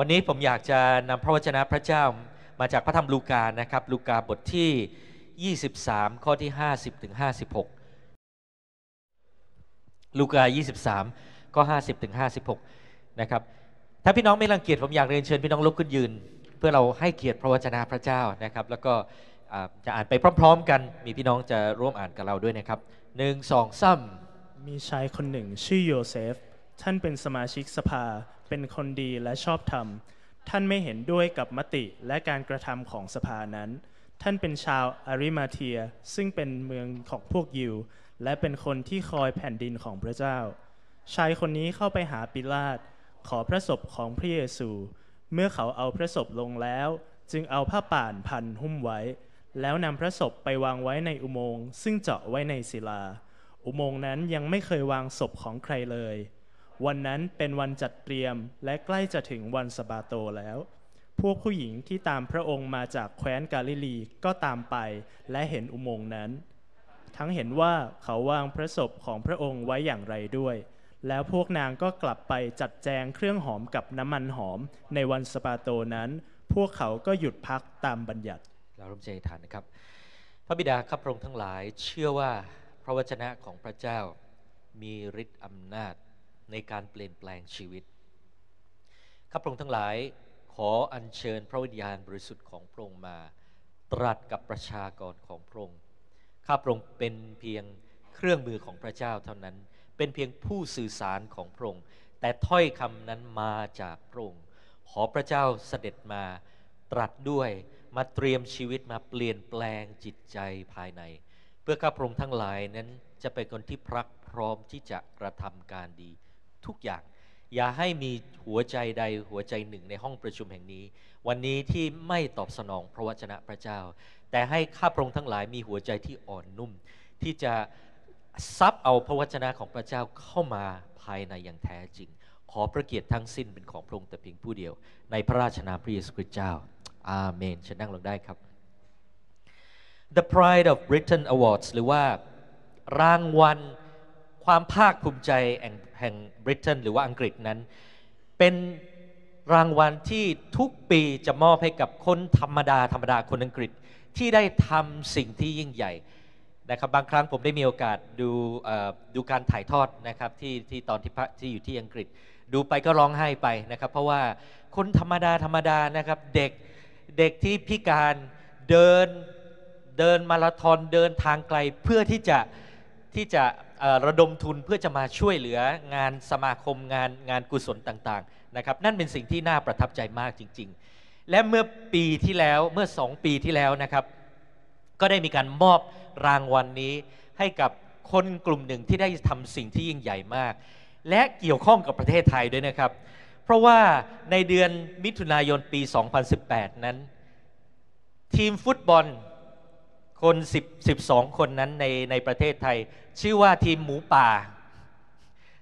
วันนี้ผมอยากจะนำพระวจนะพระเจ้ามาจากพระธรรมลูกานะครับ ลูกาบทที่ 23 ข้อที่ 50ถึง56 ลูกา 23 ข้อ 50ถึง56 นะครับ ถ้าพี่น้องไม่รังเกียจผมอยากเรียนเชิญพี่น้องลุกขึ้นยืน เพื่อเราให้เกียรติพระวจนะพระเจ้านะครับ แล้วก็จะอ่านไปพร้อม ๆ กัน มีพี่น้องจะร่วมอ่านกับเราด้วยนะครับหนึ่งสองซ้ำมีชายคนหนึ่งชื่อโยเซฟ ท่านเป็นสมาชิกสภา เป็นคนดีและชอบธรรม ท่านไม่เห็นด้วยกับมติและการกระทำของสภานั้น ท่านเป็นชาวอาริมาเทียซึ่งเป็นเมืองของพวกยิว และเป็นคนที่คอยแผ่นดินของพระเจ้า ชายคนนี้เข้าไปหาปิลาต ขอพระศพของพระเยซู เมื่อเขาเอาพระศพลงแล้ว จึงเอาผ้าป่านพันหุ้มไว้ แล้วนำพระศพไปวางไว้ในอุโมงค์ซึ่งเจาะไว้ในศิลา อุโมงค์นั้นยังไม่เคยวางศพของใครเลย วันนั้นเป็นวันจัดเตรียมและใกล้จะถึงวันสบาโตแล้ว พวกผู้หญิงที่ตามพระองค์มาจากแคว้นกาลิลีก็ตามไปและเห็นอุโมงค์นั้น ทั้งเห็นว่าเขาวางพระศพของพระองค์ไว้อย่างไรด้วย แล้วพวกนางก็กลับไปจัดแจงเครื่องหอมกับน้ำมันหอมในวันสปาโตนั้น พวกเขาก็หยุดพักตามบัญญัติ เราร่วมใจฐานนะครับ พระบิดาข้าพระองค์ทั้งหลายเชื่อว่าพระวจนะของพระเจ้ามีฤทธิ์อำนาจ ในการเปลี่ยนแปลงชีวิตข้าพระองค์ทั้งหลายขออัญเชิญพระวิญญาณบริสุทธิ์ของพระองค์มา ตรัสกับประชากรของพระองค์ข้าพระองค์เป็นเพียงเครื่องมือของพระเจ้าเท่านั้น เป็นเพียงผู้สื่อสารของพระองค์แต่ถ้อยคำนั้นมาจากพระองค์ขอพระเจ้าเสด็จมาตรัสด้วยมาเตรียมชีวิตมาเปลี่ยนแปลงจิตใจภายใน เพื่อข้าพระองค์ทั้งหลายนั้นจะเป็นคนที่พรักพร้อมที่จะกระทำการดี ทุกอย่าง อย่าให้มีหัวใจใดหัวใจหนึ่งในห้องประชุมแห่งนี้ วันนี้ที่ไม่ตอบสนองพระวจนะพระเจ้า แต่ให้ข้าพระองค์ทั้งหลายมีหัวใจที่อ่อนนุ่ม ที่จะซับเอาพระวจนะของพระเจ้าเข้ามาภายในอย่างแท้จริง ขอพระเกียรติทั้งสิ้นเป็นของพระองค์แต่เพียงผู้เดียว ในพระราชนามพระเยซูคริสต์เจ้า อาเมนฉันนั่งลงได้ครับ The Pride of Britain Awards หรือว่ารางวัล ความภาคภูมิใจแห่งบริเตนหรือว่าอังกฤษนั้น เป็นรางวัลที่ทุกปีจะมอบให้กับคนธรรมดาธรรมดาคนอังกฤษที่ได้ทำสิ่งที่ยิ่งใหญ่นะครับบางครั้งผมได้มีโอกาสดูดูการถ่ายทอดนะครับที่ที่ตอนที่ที่อยู่ที่อังกฤษ ดูไปก็ร้องไห้ไปนะครับ เพราะว่าคนธรรมดาธรรมดานะครับเด็กเด็กที่พิการเดินเดินมาราธอนเดินทางไกลเพื่อที่จะที่จะ ระดมทุนเพื่อจะมาช่วยเหลืองานสมาคมงานงานกุศลต่างๆนะครับนั่นเป็นสิ่งที่น่าประทับใจมากจริง ๆ และเมื่อปีที่แล้วเมื่อสองปีที่แล้วนะครับ ก็ได้มีการมอบรางวัลนนี้ให้กับคนกลุ่มหนึ่งที่ได้ทำสิ่งที่ยิ่งใหญ่มาก และเกี่ยวข้องกับประเทศไทยด้วยนะครับ เพราะว่าในเดือนมิถุนายนปี 2018 นั้น ทีมฟุตบอล คน10 12 คนนั้นในในประเทศไทย ชื่อว่าทีมหมูป่า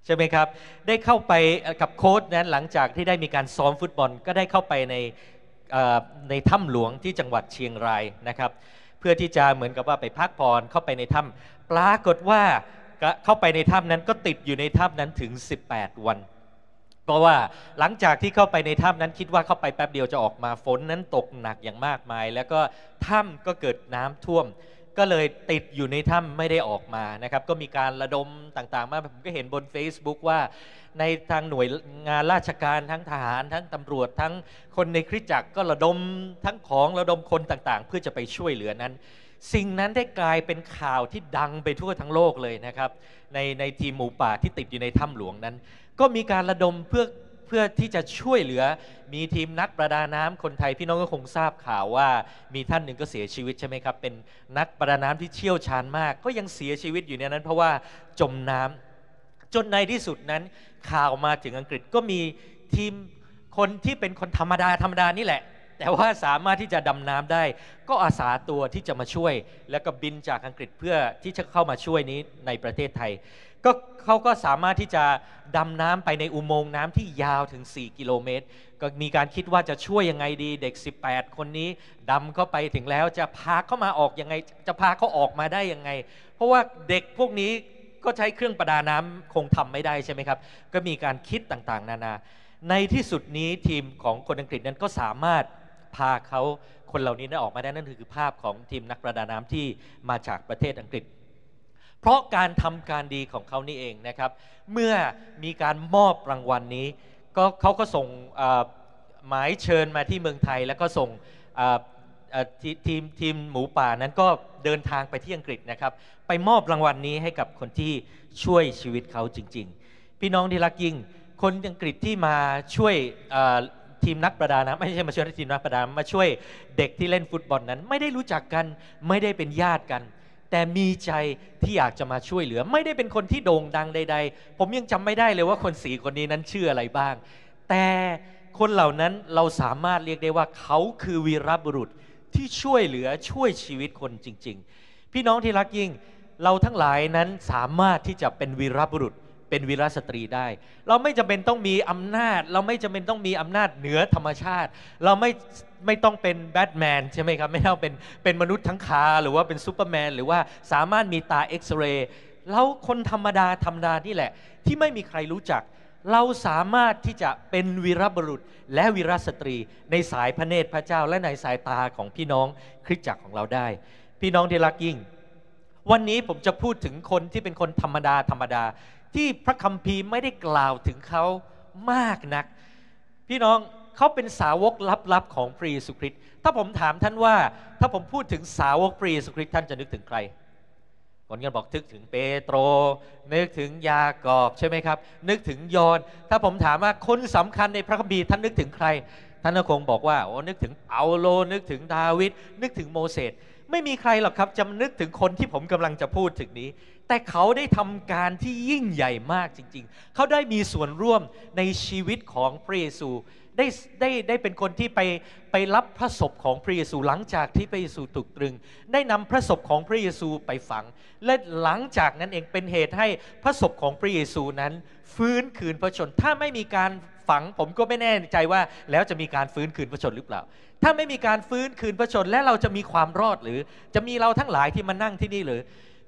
ใช่ไหมครับ ได้เข้าไปกับโค้ชนั้นหลังจากที่ได้มีการซ้อมฟุตบอล ก็ได้เข้าไปในในถ้ำหลวงที่จังหวัดเชียงรายนะครับ เพื่อที่จะเหมือนกับว่าไปพักผ่อนเข้าไปในถ้ำปรากฏว่าเข้าไปในถ้ำนั้นก็ติดอยู่ในถ้ำนั้นถึง 18 วัน เพราะว่าหลังจากที่เข้าไปในถ้ำนั้นคิดว่าเข้าไปแป๊บเดียวจะออกมาฝนนั้นตกหนักอย่างมากมาย แล้วก็ถ้ำก็เกิดน้ำท่วม ก็เลยติดอยู่ในถ้ำไม่ได้ออกมานะครับ ก็มีการระดมต่างๆ มาผมก็เห็นบน Facebook ว่าในทางหน่วยงานราชการทั้งทหารทั้งตำรวจทั้งคนในคริสตจักรก็ระดมทั้งของระดมคนต่างๆ เพื่อจะไปช่วยเหลือนั้น สิ่งนั้นได้กลายเป็นข่าวที่ดังไปทั่วทั้งโลกเลยนะครับ ในในทีมหมูป่าที่ติดอยู่ในถ้ำหลวงนั้น ก็มีการระดมเพื่อเพื่อที่จะช่วยเหลือมีทีมนักประดาน้ำคนไทยพี่น้องก็คงทราบข่าวว่ามีท่านหนึ่งก็เสียชีวิตใช่ไหมครับ เป็นนักประดาน้ำที่เชี่ยวชาญมาก ก็ยังเสียชีวิตอยู่ในนั้น เพราะว่าจมน้ำจนในที่สุดนั้น ข่าวมาถึงอังกฤษก็มีทีมคนที่เป็นคนธรรมดาธรรมดานี่แหละ แต่ว่าสามารถที่จะดำน้ำได้ ก็อาสาตัวที่จะมาช่วย แล้วก็บินจากอังกฤษเพื่อที่จะเข้ามาช่วยนี้ในประเทศไทย ก็เขาก็สามารถที่จะดำน้ำไปในอุโมงค์น้ำที่ยาวถึง 4 กิโลเมตร ก็มีการคิดว่าจะช่วยยังไงดีเด็ก 18 คนนี้ดำเข้าไปถึงแล้วจะพาเข้ามาออกยังไง จะพาเขาออกมาได้ยังไง เพราะว่าเด็กพวกนี้ก็ใช้เครื่องประดาน้ำคงทำไม่ได้ใช่ไหมครับ ก็มีการคิดต่างๆ นานา ในที่สุดนี้ทีมของคนอังกฤษนั้นก็สามารถ พาเขาคนเหล่านี้นั้ออกมาได้นั่นคือภาพของทีมนักประดาน้ำที่มาจากประเทศอังกฤษ เพราะการทำการดีของเขานี่เองนะครับ เมื่อมีการมอบรางวัลนนี้ก็เขาก็ส่งหมายเชิญมาที่เมืองไทย แล้วก็ส่งทีมทีมหมูป่านั้นก็เดินทางไปที่อังกฤษนะครับ ไปมอบรางวัลนนี้ให้กับคนที่ช่วยชีวิตเขาจริง ๆ พี่น้องที่รักยิ่งคนอังกฤษที่มาช่วย ทีมนักประดาน้ำไม่ใช่มาช่วยทีมนักประดานมาช่วยเด็กที่เล่นฟุตบอลนั้น ไม่ได้รู้จักกันไม่ได้เป็นญาติกัน แต่มีใจที่อยากจะมาช่วยเหลือ ไม่ได้เป็นคนที่โด่งดังใด ๆ ผมยังจำไม่ได้เลยว่าคนสีคนนี้นั้นชื่ออะไรบ้าง แต่คนเหล่านั้นเราสามารถเรียกได้ว่าเขาคือวีรบุรุษที่ช่วยเหลือช่วยชีวิตคนจริง ๆ พี่น้องที่รักยิ่ง เราทั้งหลายนั้นสามารถที่จะเป็นวีรบุรุษ เป็นวีรสตรีได้ เราไม่จำเป็นต้องมีอำนาจ เราไม่จำเป็นต้องมีอำนาจเหนือธรรมชาติ เราไม่ไม่ต้องเป็นแบทแมนใช่ไหมครับ ไม่ต้องเป็นเป็นมนุษย์ทั้งขา หรือว่าเป็นซูเปอร์แมน หรือว่าสามารถมีตาเอ็กซเรย์เราคนธรรมดาธรรมดานี่แหละ ที่ไม่มีใครรู้จัก เราสามารถที่จะเป็นวีรบุรุษ และวีรสตรี ในสายพระเนตรพระเจ้าและในสายตาของพี่น้องคริสตจักรของเราได้ พี่น้องที่รักยิ่งวันนี้ผมจะพูดถึงคนที่เป็นคนธรรมดาธรรมดา ที่พระคัมภีร์ไม่ได้กล่าวถึงเขามากนัก พี่น้องเขาเป็นสาวกลับๆของพระเยซูคริสต์ถ้าผมถามท่านว่า ถ้าผมพูดถึงสาวกพระเยซูคริสต์ท่านจะนึกถึงใครคนกันบอกนึกถึงเปโตร นึกถึงยากอบใช่ไหมครับ นึกถึงยอน ถ้าผมถามว่าคนสำคัญในพระคัมภีร์ท่านนึกถึงใคร ท่านก็คงบอกว่าโอ้นึกถึงเปาโลนึกถึงดาวิดนึกถึงโมเสส ไม่มีใครหรอกครับจะนึกถึงคนที่ผมกำลังจะพูดถึงนี้ แต่เขาได้ทำการที่ยิ่งใหญ่มากจริง ๆ เขาได้มีส่วนร่วมในชีวิตของพระเยซูได้ได้ได้เป็นคนที่ไปไปรับพระศพของพระเยซูหลังจากที่พระเยซูถูกตรึง ได้นำพระศพของพระเยซูไปฝัง และหลังจากนั้นเองเป็นเหตุให้พระศพของพระเยซูนั้น ฟื้นคืนพระชน ถ้าไม่มีการ ฝังผมก็ไม่แน่ใจว่าแล้วจะมีการฟื้นคืนพระชนหรือเปล่า ถ้าไม่มีการฟื้นคืนพระชนและเราจะมีความรอดหรือ จะมีเราทั้งหลายที่มานั่งที่นี่หรือ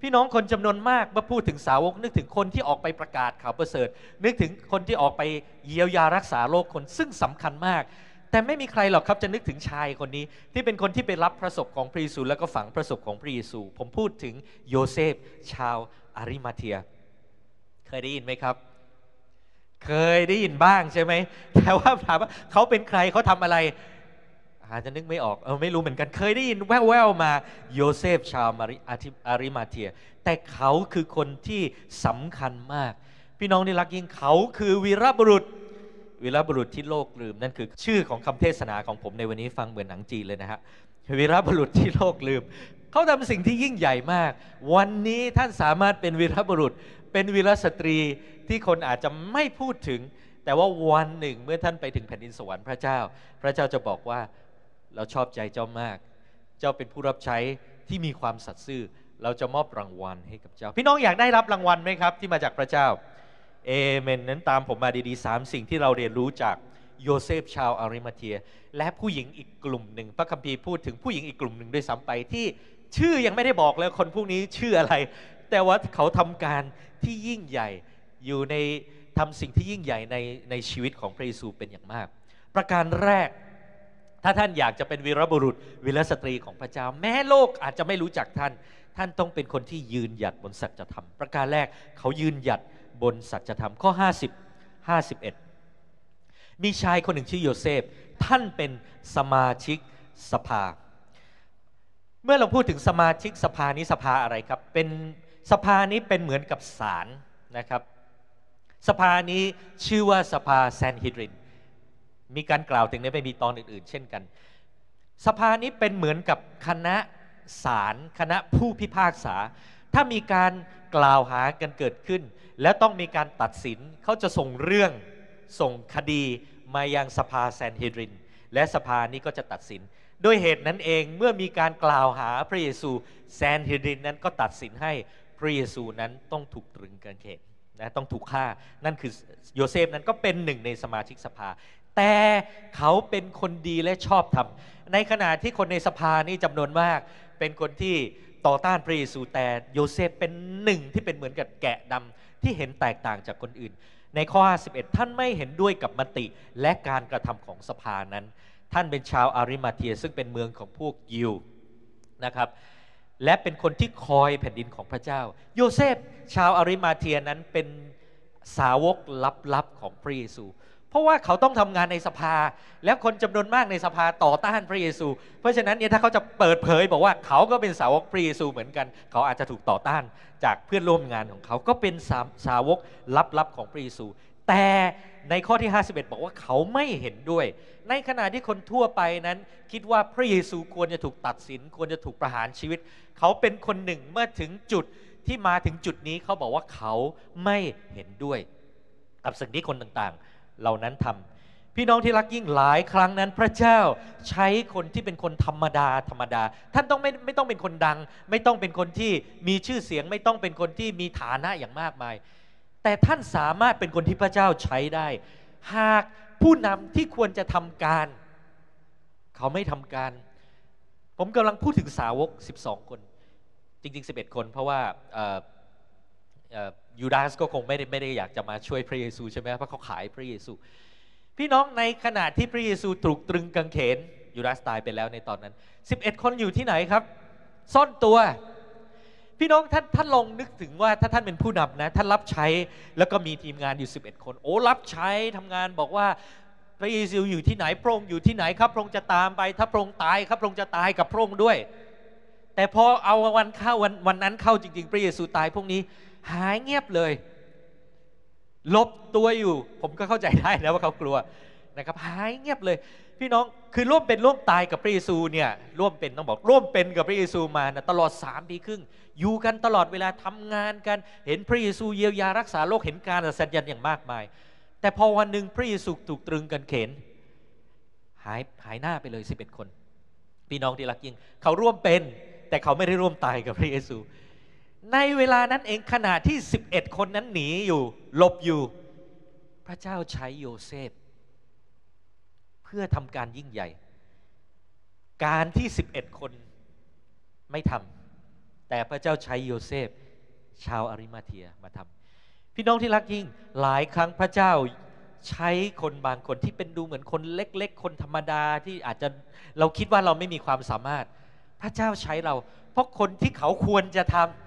พี่น้องคนจำนวนมากเมื่อพูดถึงสาวกนึกถึงคนที่ออกไปประกาศข่าวประเสริฐ นึกถึงคนที่ออกไปเยียวยารักษาโรคคนซึ่งสำคัญมากแต่ไม่มีใครหรอกครับจะนึกถึงชายคนนี้ ที่เป็นคนที่ไปรับพระศพของพระเยซูแล้วก็ฝังพระศพของพระเยซู ผมพูดถึงโยเซฟ ชาวอาริมาเทีย เคยได้ยินไหมครับ เคยได้ยินบ้างใช่ไหม แต่ว่าถามว่าเขาเป็นใครเขาทำอะไร อาจจะนึกไม่ออกเออไม่รู้เหมือนกันเคยได้ยินแว่วๆมาโยเซฟชาวมาริอาริมาเทีย แต่เขาคือคนที่สำคัญมาก พี่น้องที่รักยิ่งเขาคือวีรบุรุษ วีรบุรุษที่โลกลืมนั่นคือ ชื่อของคำเทศนาของผมในวันนี้ฟังเหมือนหนังจีนเลยนะฮะวีรบุรุษที่โลกลืม เขาทำสิ่งที่ยิ่งใหญ่มาก วันนี้ท่านสามารถเป็นวีรบุรุษ เป็นวีรสตรีที่คนอาจจะไม่พูดถึง แต่ว่าวันหนึ่งเมื่อท่านไปถึงแผ่นดินสวรรค์พระเจ้า พระเจ้าจะบอกว่าเราชอบใจเจ้ามาก เจ้าเป็นผู้รับใช้ที่มีความสัตย์ซื่อ เราจะมอบรางวัลให้กับเจ้า พี่น้องอยากได้รับรางวัลไหมครับ ที่มาจากพระเจ้า เอเมนนั้นตามผมมาดีๆสามสิ่งที่เราเรียนรู้จากโยเซฟชาวอาริมาเทีย และผู้หญิงอีกกลุ่มหนึ่งพระคัมภีร์พูดถึงผู้หญิงอีกกลุ่มหนึ่งด้วยซ้ำไปที่ชื่อยังไม่ได้บอกเลยคนพวกนี้ชื่ออะไร แต่ว่าเขาทำการที่ยิ่งใหญ่อยู่ในทำสิ่งที่ยิ่งใหญ่ในในชีวิตของพระเยซูเป็นอย่างมาก ประการแรก ถ้าท่านอยากจะเป็นวีรบุรุษวีรสตรีของพระเจ้า แม้โลกอาจจะไม่รู้จักท่าน ท่านต้องเป็นคนที่ยืนหยัดบนสัจธรรม ประการแรกเขายืนหยัด บนสัจธรรมข้อ 50 51 มีชายคนหนึ่งชื่อโยเซฟ ท่านเป็นสมาชิกสภา เมื่อเราพูดถึงสมาชิกสภานี้สภาอะไรครับ เป็นสภานี้เป็นเหมือนกับศาลนะครับ สภานี้ชื่อว่าสภาแซนฮิดริน มีการกล่าวถึงในไม่มีตอนอื่น ๆ เช่นกัน สภานี้เป็นเหมือนกับคณะศาลคณะผู้พิพากษา ถ้ามีการกล่าวหากันเกิดขึ้น แล้วต้องมีการตัดสินเขาจะส่งเรื่องส่งคดีมายังสภาแซนเฮดริน และสภานี้ก็จะตัดสิน ด้วยเหตุนั้นเองเมื่อมีการกล่าวหาพระเยซูแซนเฮดรินนั้นก็ตัดสินให้พระเยซูนั้นต้องถูกตรึงกางเขนนะต้องถูกฆ่านั่นคือโยเซฟนั้นก็เป็นหนึ่งในสมาชิกสภา แต่เขาเป็นคนดีและชอบธรรม ในขณะที่คนในสภานี่จำนวนมาก เป็นคนที่ต่อต้านพระเยซูแต่โยเซฟเป็นหนึ่งที่เป็นเหมือนกับแกะดำ ที่เห็นแตกต่างจากคนอื่น ในข้อ 51 ท่านไม่เห็นด้วยกับมติและการกระทำของสภานั้น ท่านเป็นชาวอาริมาเทียซึ่งเป็นเมืองของพวกยิวนะครับและเป็นคนที่คอยแผ่นดินของพระเจ้า โยเซฟชาวอาริมาเทียนั้นเป็นสาวกลับๆของพระเยซู ราะว่าเขาต้องทำงานในสภา แล้วคนจำนวนมากในสภาต่อต้านพระเยซู เพราะฉะนั้นเนี่ยถ้าเขาจะเปิดเผยบอกว่าเขาก็เป็นสาวกพระเยซูเหมือนกัน เขาอาจจะถูกต่อต้านจากเพื่อนร่วมงานของเขาก็เป็นสาสาวกลับๆของพระเยซู แต่ในข้อที่ 51 บอกว่าเขาไม่เห็นด้วย ในขณะที่คนทั่วไปนั้น คิดว่าพระเยซูควรจะถูกตัดสิน ควรจะถูกประหารชีวิต เขาเป็นคนหนึ่งเมื่อถึงจุดที่มาถึงจุดนี้เขาบอกว่าเขาไม่เห็นด้วย กับสิ่งที่คนต่างๆ เหล่านั้นทำพี่น้องที่รักยิ่งหลายครั้งนั้น พระเจ้าใช้คนที่เป็นคนธรรมดาธรรมดา ท่านต้องไม่ไม่ต้องเป็นคนดัง ไม่ต้องเป็นคนที่มีชื่อเสียง ไม่ต้องเป็นคนที่มีฐานะอย่างมากมาย แต่ท่านสามารถเป็นคนที่พระเจ้าใช้ได้ หากผู้นำที่ควรจะทำการ เขาไม่ทำการ ผมกำลังพูดถึงสาวก 12 คน จริง ๆ 11 คน เพราะว่า ยูดาสก็คงไม่ได้ไม่ได้อยากจะมาช่วยพระเยซูใช่ไหมเพราะเขาขายพระเยซู พี่น้องในขณะที่พระเยซูถูกตรึงกางเขนยูดาสตายไปแล้วในตอนนั้น 11 คนอยู่ที่ไหนครับ ซ่อนตัว พี่น้องท่านท่านลองนึกถึงว่าถ้าท่านเป็นผู้นำนะท่านรับใช้แล้วก็มีทีมงานอยู่ 11 คน โอ้รับใช้ทำงานบอกว่าพระเยซูอยู่ที่ไหนพระองค์อยู่ที่ไหนครับพระองค์จะตามไป ถ้าพระองค์ตายครับพระองค์จะตายกับพระองค์ด้วย แต่พอเอาวันเข้าวันวันนั้นเข้าจริง ๆ พระเยซูตายพวกนี้ หายเงียบเลยลบตัวอยู่ ผมก็เข้าใจได้นะว่าเขากลัวนะครับหายเงียบเลย พี่น้องคือร่วมเป็นร่วมตายกับพระเยซูเนี่ยร่วมเป็นต้องบอกร่วมเป็นกับพระเยซูมานะตลอดสามปีครึ่ง อยู่กันตลอดเวลาทำงานกัน เห็นพระเยซูเยียวยารักษาโรคเห็นการอัศจรรย์อย่างมากมาย แต่พอวันหนึ่งพระเยซูถูกตรึงกันเขนหายหายหน้าไปเลยสิบเอ็ดคน พี่น้องที่รักยิ่งเขาร่วมเป็น แต่เขาไม่ได้ร่วมตายกับพระเยซู ในเวลานั้นเองขณะที่ 11 คนนั้นหนีอยู่หลบอยู่ พระเจ้าใช้โยเซฟ เพื่อทำการยิ่งใหญ่ การที่ 11 คนไม่ทำแต่พระเจ้าใช้โยเซฟ ชาวอาริมาเทียมาทำพี่น้องที่รักยิ่งหลายครั้งพระเจ้าใช้คนบางคนที่เป็นดูเหมือนคนเล็ก ๆ คนธรรมดาที่อาจจะเราคิดว่าเราไม่มีความสามารถ พระเจ้าใช้เรา เพราะคนที่เขาควรจะทำ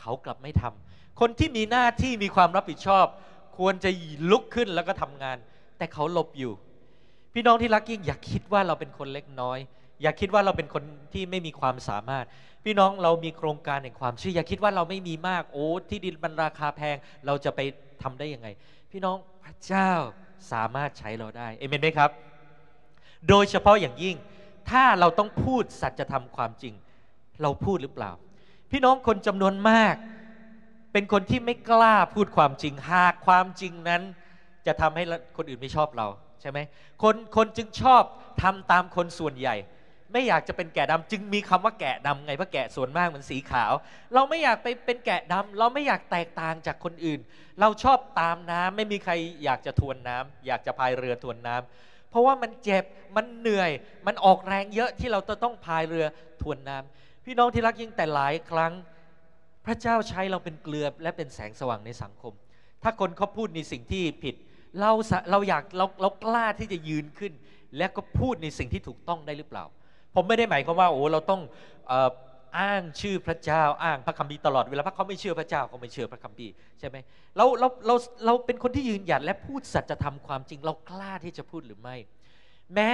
เขากลับไม่ทำคนที่มีหน้าที่มีความรับผิดชอบ ควรจะลุกขึ้นแล้วก็ทำงาน แต่เขาหลบอยู่ พี่น้องที่รักยิ่งอย่าคิดว่าเราเป็นคนเล็กน้อย อย่าคิดว่าเราเป็นคนที่ไม่มีความสามารถ พี่น้องเรามีโครงการแห่งความเชื่ออย่าคิดว่าเราไม่มีมากโอ้ที่ดินมันราคาแพงเราจะไปทำได้ยังไง พี่น้องพระเจ้าสามารถใช้เราได้เอเมนไหมครับ โดยเฉพาะอย่างยิ่งถ้าเราต้องพูดสัจธรรมความจริง เราพูดหรือเปล่า พี่น้องคนจำนวนมาก เป็นคนที่ไม่กล้าพูดความจริง หากความจริงนั้น จะทำให้คนอื่นไม่ชอบเราใช่ไหมคนคนจึงชอบทำตามคนส่วนใหญ่ ไม่อยากจะเป็นแกะดำจึงมีคำว่าแกะดำไงเพราะแกะส่วนมากเหมือนสีขาว เราไม่อยากไปเป็นแกะดำเราไม่อยากแตกต่างจากคนอื่น เราชอบตามน้ำไม่มีใครอยากจะทวนน้ำอยากจะพายเรือทวนน้ำเพราะว่ามันเจ็บ มันเหนื่อย มันออกแรงเยอะที่เราจะต้องพายเรือทวนน้ำ พี่น้องที่รักยิ่งแต่หลายครั้ง พระเจ้าใช้เราเป็นเกลือและเป็นแสงสว่างในสังคม ถ้าคนเขาพูดในสิ่งที่ผิด เราเราอยากเราเรากล้าที่จะยืนขึ้น และก็พูดในสิ่งที่ถูกต้องได้หรือเปล่า ผมไม่ได้หมายความว่าโอ้เราต้องอ้างชื่อพระเจ้าอ้างพระคัมภีร์ตลอดเวลาเพราะเขาไม่เชื่อพระเจ้าเขาไม่เชื่อพระคัมภีร์ใช่ไหมเราเราเราเราเป็นคนที่ยืนหยัดและพูดสัจธรรมความจริง เรากล้าที่จะพูดหรือไม่ แม้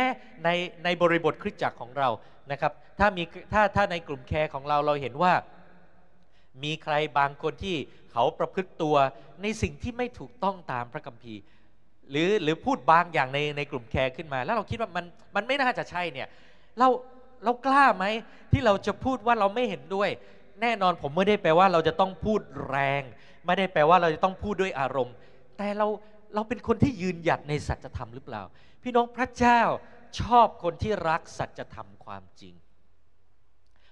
ในในบริบทคริสตจักรของเรานะครับ ถ้ามีถ้าถ้าในกลุ่มแคร์ของเราเราเห็นว่า มีใครบางคนที่เขาประพฤติตัวในสิ่งที่ไม่ถูกต้องตามพระคัมภีร์ หรือหรือพูดบางอย่างในในกลุ่มแคร์ขึ้นมา แล้วเราคิดว่ามันมันไม่น่าจะใช่เนี่ยเราเรากล้าไหมที่เราจะพูดว่าเราไม่เห็นด้วย แน่นอนผมไม่ได้แปลว่าเราจะต้องพูดแรง ไม่ได้แปลว่าเราจะต้องพูดด้วยอารมณ์ แต่เราเราเป็นคนที่ยืนหยัดในสัจธรรมหรือเปล่า พี่น้องพระเจ้าชอบคนที่รักสัจธรรมความจริง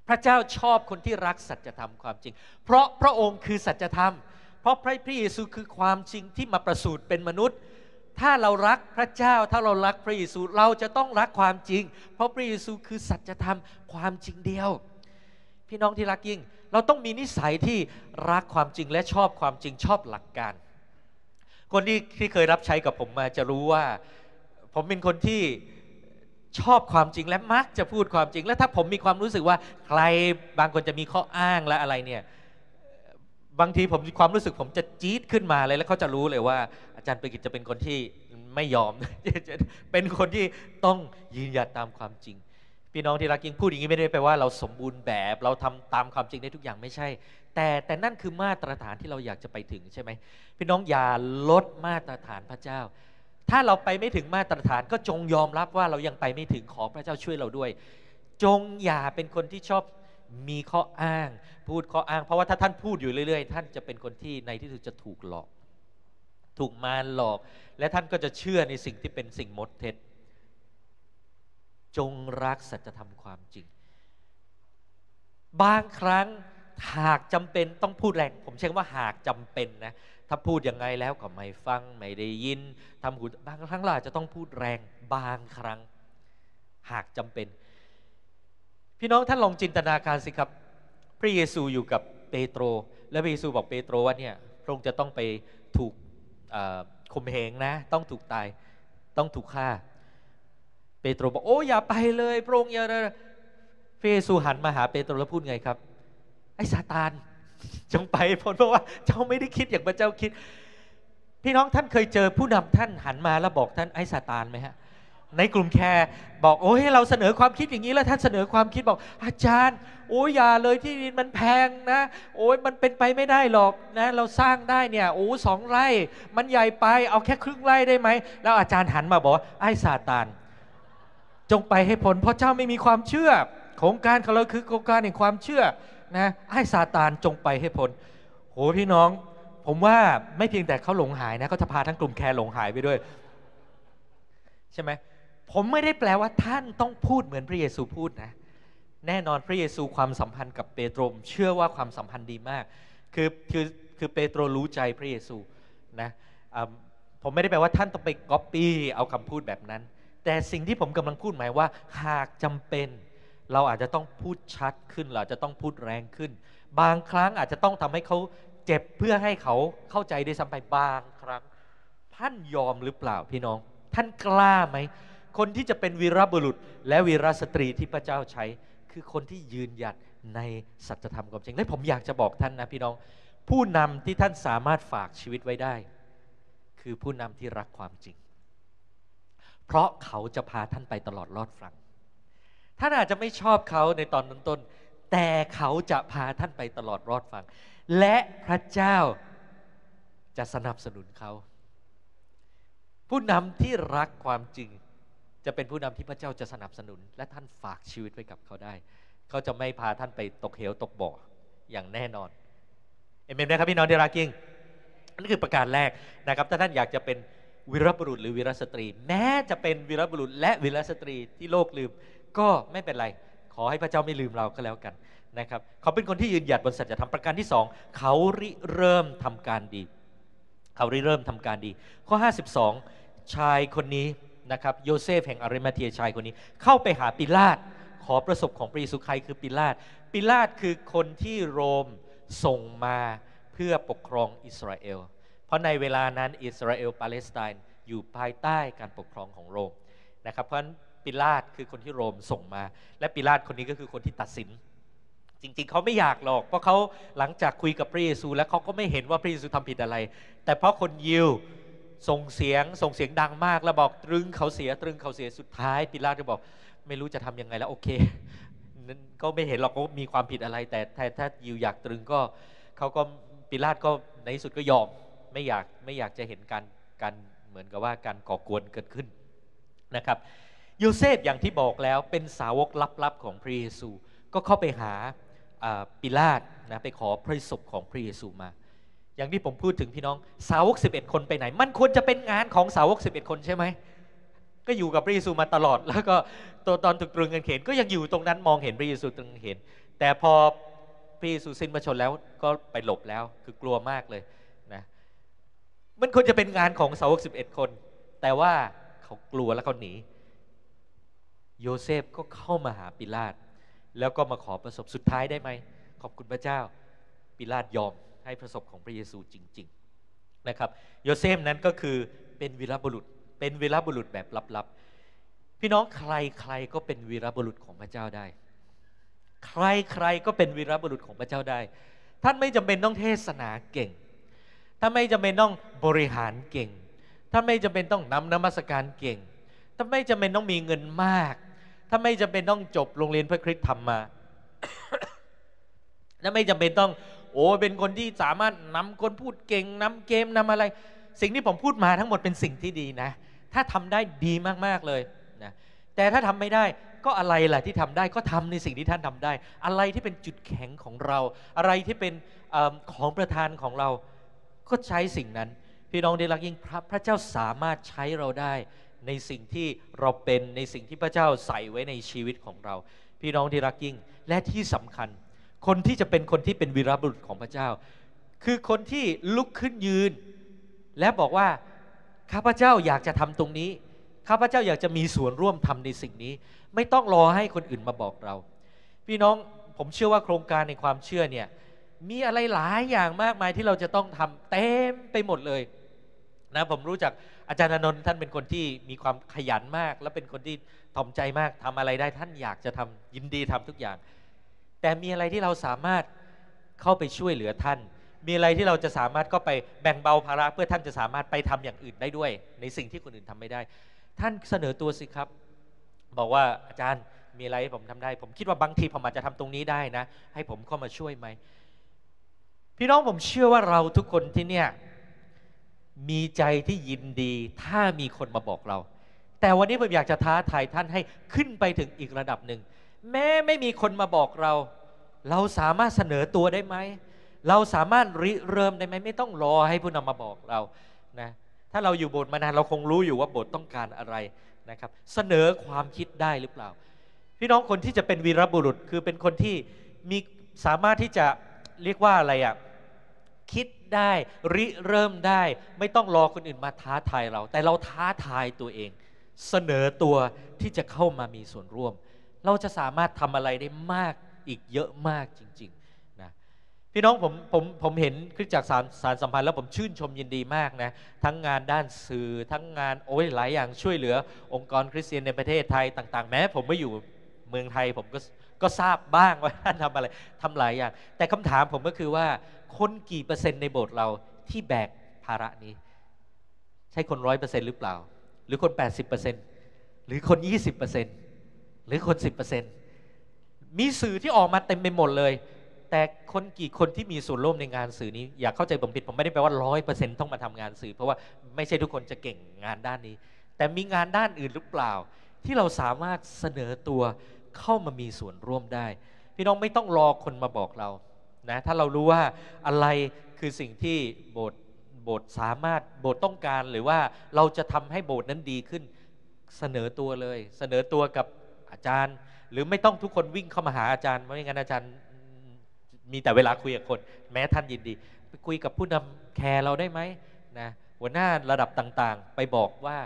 พระเจ้าชอบคนที่รักสัจธรรมความจริง เพราะพระองค์คือสัจธรรม เพราะพระพระเยซูคือความจริงที่มาประสูติเป็นมนุษย์ ถ้าเรารักพระเจ้าถ้าเรารักพระเยซูเราจะต้องรักความจริง เพราะพระเยซูคือสัจธรรมความจริงเดียว พี่น้องที่รักยิ่ง เราต้องมีนิสัยที่รักความจริงและชอบความจริงชอบหลักการ คนที่ที่เคยรับใช้กับผมมาจะรู้ว่า ผมเป็นคนที่ชอบความจริงและมักจะพูดความจริง และถ้าผมมีความรู้สึกว่าใครบางคนจะมีข้ออ้างและอะไรเนี่ยบางทีผมความรู้สึกผมจะจี๊ดขึ้นมาเลยแล้วเขาจะรู้เลยว่า อาจารย์ประกิตจะเป็นคนที่ไม่ยอม เป็นคนที่ต้องยืนหยัดตามความจริง พี่น้องที่รักยิ่งพูดอย่างนี้ไม่ได้แปลว่าเราสมบูรณ์แบบเราทำตามความจริงได้ทุกอย่างไม่ใช่ แต่แต่นั่นคือมาตรฐานที่เราอยากจะไปถึงใช่ไหมพี่น้องอย่าลดมาตรฐานพระเจ้า ถ้าเราไปไม่ถึงมาตรฐานก็จงยอมรับว่าเรายังไปไม่ถึงขอพระเจ้าช่วยเราด้วย จงอย่าเป็นคนที่ชอบมีข้ออ้าง พูดข้ออ้าง เพราะว่าถ้าท่านพูดอยู่เรื่อย ๆ ท่านจะเป็นคนที่ในที่สุดจะถูกหลอก ถูกมารหลอก และท่านก็จะเชื่อในสิ่งที่เป็นสิ่งมดเท็จ จงรักสัจธรรมความจริง บางครั้งหากจำเป็นต้องพูดแรง ผมใช้ว่าหากจำเป็นนะ ถ้าพูดยังไงแล้วก็ไม่ฟังไม่ได้ยินทำหูบางครั้งเราอาจจะต้องพูดแรงบางครั้ง หากจำเป็น พี่น้องท่านลองจินตนาการสิครับ พระเยซูอยู่กับเปโตร และพระเยซูบอกเปโตรว่าเนี่ยพระองค์จะต้องไปถูกข่มเหงนะ ต้องถูกตายต้องถูกฆ่า เปโตรบอกโอ้อย่าไปเลยพระองค์อย่าพระเยซูหันมาหาเปโตรแล้วพูดไงครับ ไอ้ซาตาน จงไปพ้นเพราะว่าเจ้าไม่ได้คิดอย่างพระเจ้าคิด พี่น้องท่านเคยเจอผู้นำท่านหันมาแล้วบอกท่านไอ้ซาตานไหมฮะในกลุ่มแคร์บอกโอ้ยเราเสนอความคิดอย่างนี้แล้วท่านเสนอความคิดบอก อาจารย์ โอ้ยอย่าเลยที่ดินมันแพงนะ โอ้ยมันเป็นไปไม่ได้หรอกนะ เราสร้างได้เนี่ยโอ้สองไร่ มันใหญ่ไปเอาแค่ครึ่งไร่ได้ไหมแล้วอาจารย์หันมาบอกไอ้ซาตาน จงไปให้ผลเพราะเจ้าไม่มีความเชื่อโครงการของเราคือโครงการแห่งความเชื่อ นะให้ซาตานจงไปให้พ้นโหพี่น้อง ผมว่าไม่เพียงแต่เขาหลงหายนะเขาจะพาทั้งกลุ่มแคร์หลงหายไปด้วย ใช่ไหมผมไม่ได้แปลว่าท่านต้องพูดเหมือนพระเยซูพูดนะ แน่นอนพระเยซูความสัมพันธ์กับเปโตรเชื่อว่าความสัมพันธ์ดีมาก คือคือคือเปโตรรู้ใจพระเยซูนะผมไม่ได้แปลว่าท่านต้องไปก๊อปปี้เอาคำพูดแบบนั้น แต่สิ่งที่ผมกำลังพูดหมายว่า หากจำเป็น เราอาจจะต้องพูดชัดขึ้นเราจะต้องพูดแรงขึ้น บางครั้งอาจจะต้องทำให้เขาเจ็บเพื่อให้เขาเข้าใจได้ซ้ำไปบางครั้ง ท่านยอมหรือเปล่าพี่น้อง ท่านกล้าไหม คนที่จะเป็นวีรบุรุษ และวีรสตรีที่พระเจ้าใช้ คือคนที่ยืนหยัดในสัจธรรมความจริงและผมอยากจะบอกท่านนะพี่น้อง ผู้นำที่ท่านสามารถฝากชีวิตไว้ได้ คือผู้นำที่รักความจริง เพราะเขาจะพาท่านไปตลอดรอดฟัง ท่านอาจจะไม่ชอบเขาในตอนต้นแต่เขาจะพาท่านไปตลอดรอดฟัง และพระเจ้าจะสนับสนุนเขา ผู้นำที่รักความจริง จะเป็นผู้นำที่พระเจ้าจะสนับสนุน และท่านฝากชีวิตไว้กับเขาได้ เขาจะไม่พาท่านไปตกเหวตกบ่ออย่างแน่นอนเอเมนนะครับพี่น้องที่รักยิ่งนี่คือประการแรกนะครับถ้าท่านอยากจะเป็นวีรบุรุษหรือวีรสตรี แม้จะเป็นวีรบุรุษและวีรสตรีที่โลกลืม ก็ไม่เป็นไร ขอให้พระเจ้าไม่ลืมเราก็แล้วกันนะครับ เขาเป็นคนที่ยืนหยัดบนสัจธรรมประการที่สองเขาริเริ่มทำการดี เขาริเริ่มทำการดี ข้อ 52 ชายคนนี้นะครับโยเซฟแห่งอาริมาเทียชายคนนี้ เข้าไปหาปิลาตขอพระศพของพระเยซูครับคือปิลาตปิลาตคือคนที่โรมส่งมาเพื่อปกครองอิสราเอล เพราะในเวลานั้นอิสราเอลปาเลสไตน์อยู่ภายใต้การปกครองของโรมนะครับ เพราะฉะนั้น ปิลาตคือคนที่โรมส่งมา และปิลาตคนนี้ก็คือคนที่ตัดสิน จริงๆ เขาไม่อยากหรอก เพราะเขาหลังจากคุยกับพระเยซู แล้วเขาก็ไม่เห็นว่าพระเยซูทำผิดอะไร แต่เพราะคนยิวส่งเสียงส่งเสียงดังมากแล้วบอกตรึงเขาเสียตรึงเขาเสียสุดท้ายปิลาตก็บอก ไม่รู้จะทํำยังไงแล้วโอเคก็ไม่เห็นหรอกว่ามีความผิดอะไร แต่ถ้าถ้ายิวอยากตรึงก็เขาก็ปิลาตก็ในที่สุดก็ยอมไม่อยากไม่อยากจะเห็นการการเหมือนกับว่าการก่อกวนเกิดขึ้นนะครับ ยเซฟอย่างที่บอกแล้วเป็นสาวกลับๆของพระเยซู ก็เข้าไปหาปิลาตนะไปขอพระศพของพระเยซูมา อย่างที่ผมพูดถึงพี่น้องสาวก 11 คนไปไหน มันควรจะเป็นงานของสาวก 11 คนใช่ไหมก็อยู่กับพระเยซูมาตลอด แล้วก็ตัวตอนถูกตรึงกันเขนก็ยังอยู่ตรงนั้นมองเห็นพระเยซูตรึงเขนแต่พอพระเยซูสิ้นพระชนแล้วก็ไปหลบแล้วคือกลัวมากเลยนะมันควรจะเป็นงานของสาวก 11 คน แต่ว่าเขากลัวแล้วเขาหนี โยเซฟก็เข้ามาหาปิลาตแล้วก็มาขอประสบสุดท้ายได้ไหม ขอบคุณพระเจ้า ปิลาตยอมให้ประสบของพระเยซูจริง ๆนะครับ โยเซฟนั้นก็คือเป็นวีรบุรุษ เป็นวีรบุรุษแบบลับๆ พี่น้องใครใครก็เป็นวีรบุรุษของพระเจ้าได้ ใครใครก็เป็นวีรบุรุษของพระเจ้าได้ ท่านไม่จำเป็นต้องเทศนาเก่ง ท่านไม่จำเป็นต้องบริหารเก่ง ท่านไม่จำเป็นต้องนำนมัสการเก่ง ท่านไม่จำเป็นต้องมีเงินมาก ท่าไม่จำเป็นต้องจบโรงเรียนพระคริสต์ธรรมา และไม่จำเป็นต้อง โอ้เป็นคนที่สามารถนำคนพูดเก่งนำเกมนำอะไร สิ่งที่ผมพูดมาทั้งหมดเป็นสิ่งที่ดีนะ ถ้าทำได้ดีมากๆเลยนะแต่ถ้าทำไม่ได้ก็อะไรล่ะที่ทำได้ก็ทำในสิ่งที่ท่านทำได้ อะไรที่เป็นจุดแข็งของเรา อะไรที่เป็นอของประธานของเรา ก็ใช้สิ่งนั้น พี่น้องได้รักยิ่งพระพระเจ้าสามารถใช้เราได้ ในสิ่งที่เราเป็นในสิ่งที่พระเจ้าใส่ไว้ในชีวิตของเรา พี่น้องที่รักยิ่งและที่สำคัญ คนที่จะเป็นคนที่เป็นวีรบุรุษของพระเจ้า คือคนที่ลุกขึ้นยืน และบอกว่าข้าพเจ้าอยากจะทำตรงนี้ข้าพเจ้าอยากจะมีส่วนร่วมทำในสิ่งนี้ ไม่ต้องรอให้คนอื่นมาบอกเรา พี่น้องผมเชื่อว่าโครงการในความเชื่อเนี่ยมีอะไรหลายอย่างมากมายที่เราจะต้องทำเต็มไปหมดเลย นะผมรู้จักอาจารย์นนท์ท่านเป็นคนที่มีความขยันมาก และเป็นคนที่ถ่อมใจมากทำอะไรได้ท่านอยากจะทำยินดีทำทุกอย่าง แต่มีอะไรที่เราสามารถเข้าไปช่วยเหลือท่าน มีอะไรที่เราจะสามารถก็ไปแบ่งเบาภาระเพื่อท่านจะสามารถไปทำอย่างอื่นได้ด้วย ในสิ่งที่คนอื่นทำไม่ได้ ท่านเสนอตัวสิครับ บอกว่าอาจารย์มีอะไรให้ผมทำได้ ผมคิดว่าบางทีผมอาจจะทำตรงนี้ได้นะ ให้ผมเข้ามาช่วยไหมพี่น้องผมเชื่อว่าเราทุกคนที่เนี่ย มีใจที่ยินดีถ้ามีคนมาบอกเรา แต่วันนี้ผมอยากจะท้าทายท่านให้ขึ้นไปถึงอีกระดับหนึ่ง แม้ไม่มีคนมาบอกเรา เราสามารถเสนอตัวได้ไหม เราสามารถริเริ่มได้ไหมไม่ต้องรอให้ผู้นำมาบอกเรานะถ้าเราอยู่โบสถ์มานานเราคงรู้อยู่ว่าโบสถ์ต้องการอะไรนะครับ เสนอความคิดได้หรือเปล่า พี่น้องคนที่จะเป็นวีรบุรุษคือเป็นคนที่มีสามารถที่จะเรียกว่าอะไรอะ่ะ คิดได้ริเริ่มได้ ไม่ต้องรอคนอื่นมาท้าทายเรา แต่เราท้าทายตัวเอง เสนอตัวที่จะเข้ามามีส่วนร่วม เราจะสามารถทำอะไรได้มากอีกเยอะมากจริงๆนะพี่น้องผมผมผมเห็นคริสจากสารสารสัมพันธ์แล้วผมชื่นชมยินดีมากนะทั้งงานด้านสื่อทั้งงานโอ้ยหลายอย่างช่วยเหลือ องค์กรคริสเตียนในประเทศไทยต่างๆ แม้ ผมไม่อยู่เมืองไทยผมก็ก็ทราบบ้างว่าท่านทำอะไรทำหลายอย่าง แต่คำถามผมก็คือว่า คนกี่เปอร์เซ็นต์ในโบสถ์เราที่แบกภาระนี้ ใช่คนร้อยเปอร์เซ็นต์หรือเปล่า หรือคนแปดสิบเปอร์เซ็นต์หรือคนยี่สิบเปอร์เซ็นต์หรือคนสิบเปอร์เซ็นต์มีสื่อที่ออกมาเต็มไปหมดเลย แต่คนกี่คนที่มีส่วนร่วมในงานสื่อนี้ อย่าเข้าใจผมผิดผมไม่ได้แปลว่าร้อยเปอร์เซ็นต์ต้องมาทำงานสื่อ เพราะว่าไม่ใช่ทุกคนจะเก่งงานด้านนี้ แต่มีงานด้านอื่นหรือเปล่า ที่เราสามารถเสนอตัวเข้ามามีส่วนร่วมได้ พี่น้องไม่ต้องรอคนมาบอกเรา นะถ้าเรารู้ว่าอะไรคือสิ่งที่โบสถ์โบสถ์สามารถโบสถ์ต้องการหรือว่าเราจะทำให้โบสถ์นั้นดีขึ้นเสนอตัวเลย เสนอตัวกับอาจารย์ หรือไม่ต้องทุกคนวิ่งเข้ามาหาอาจารย์ ไม่งั้นอาจารย์มีแต่เวลาคุยกับคน แม้ท่านยินดี ไปคุยกับผู้นำแคร์เราได้ไหมนะหัวหน้าระดับต่างๆ ไปบอกว่า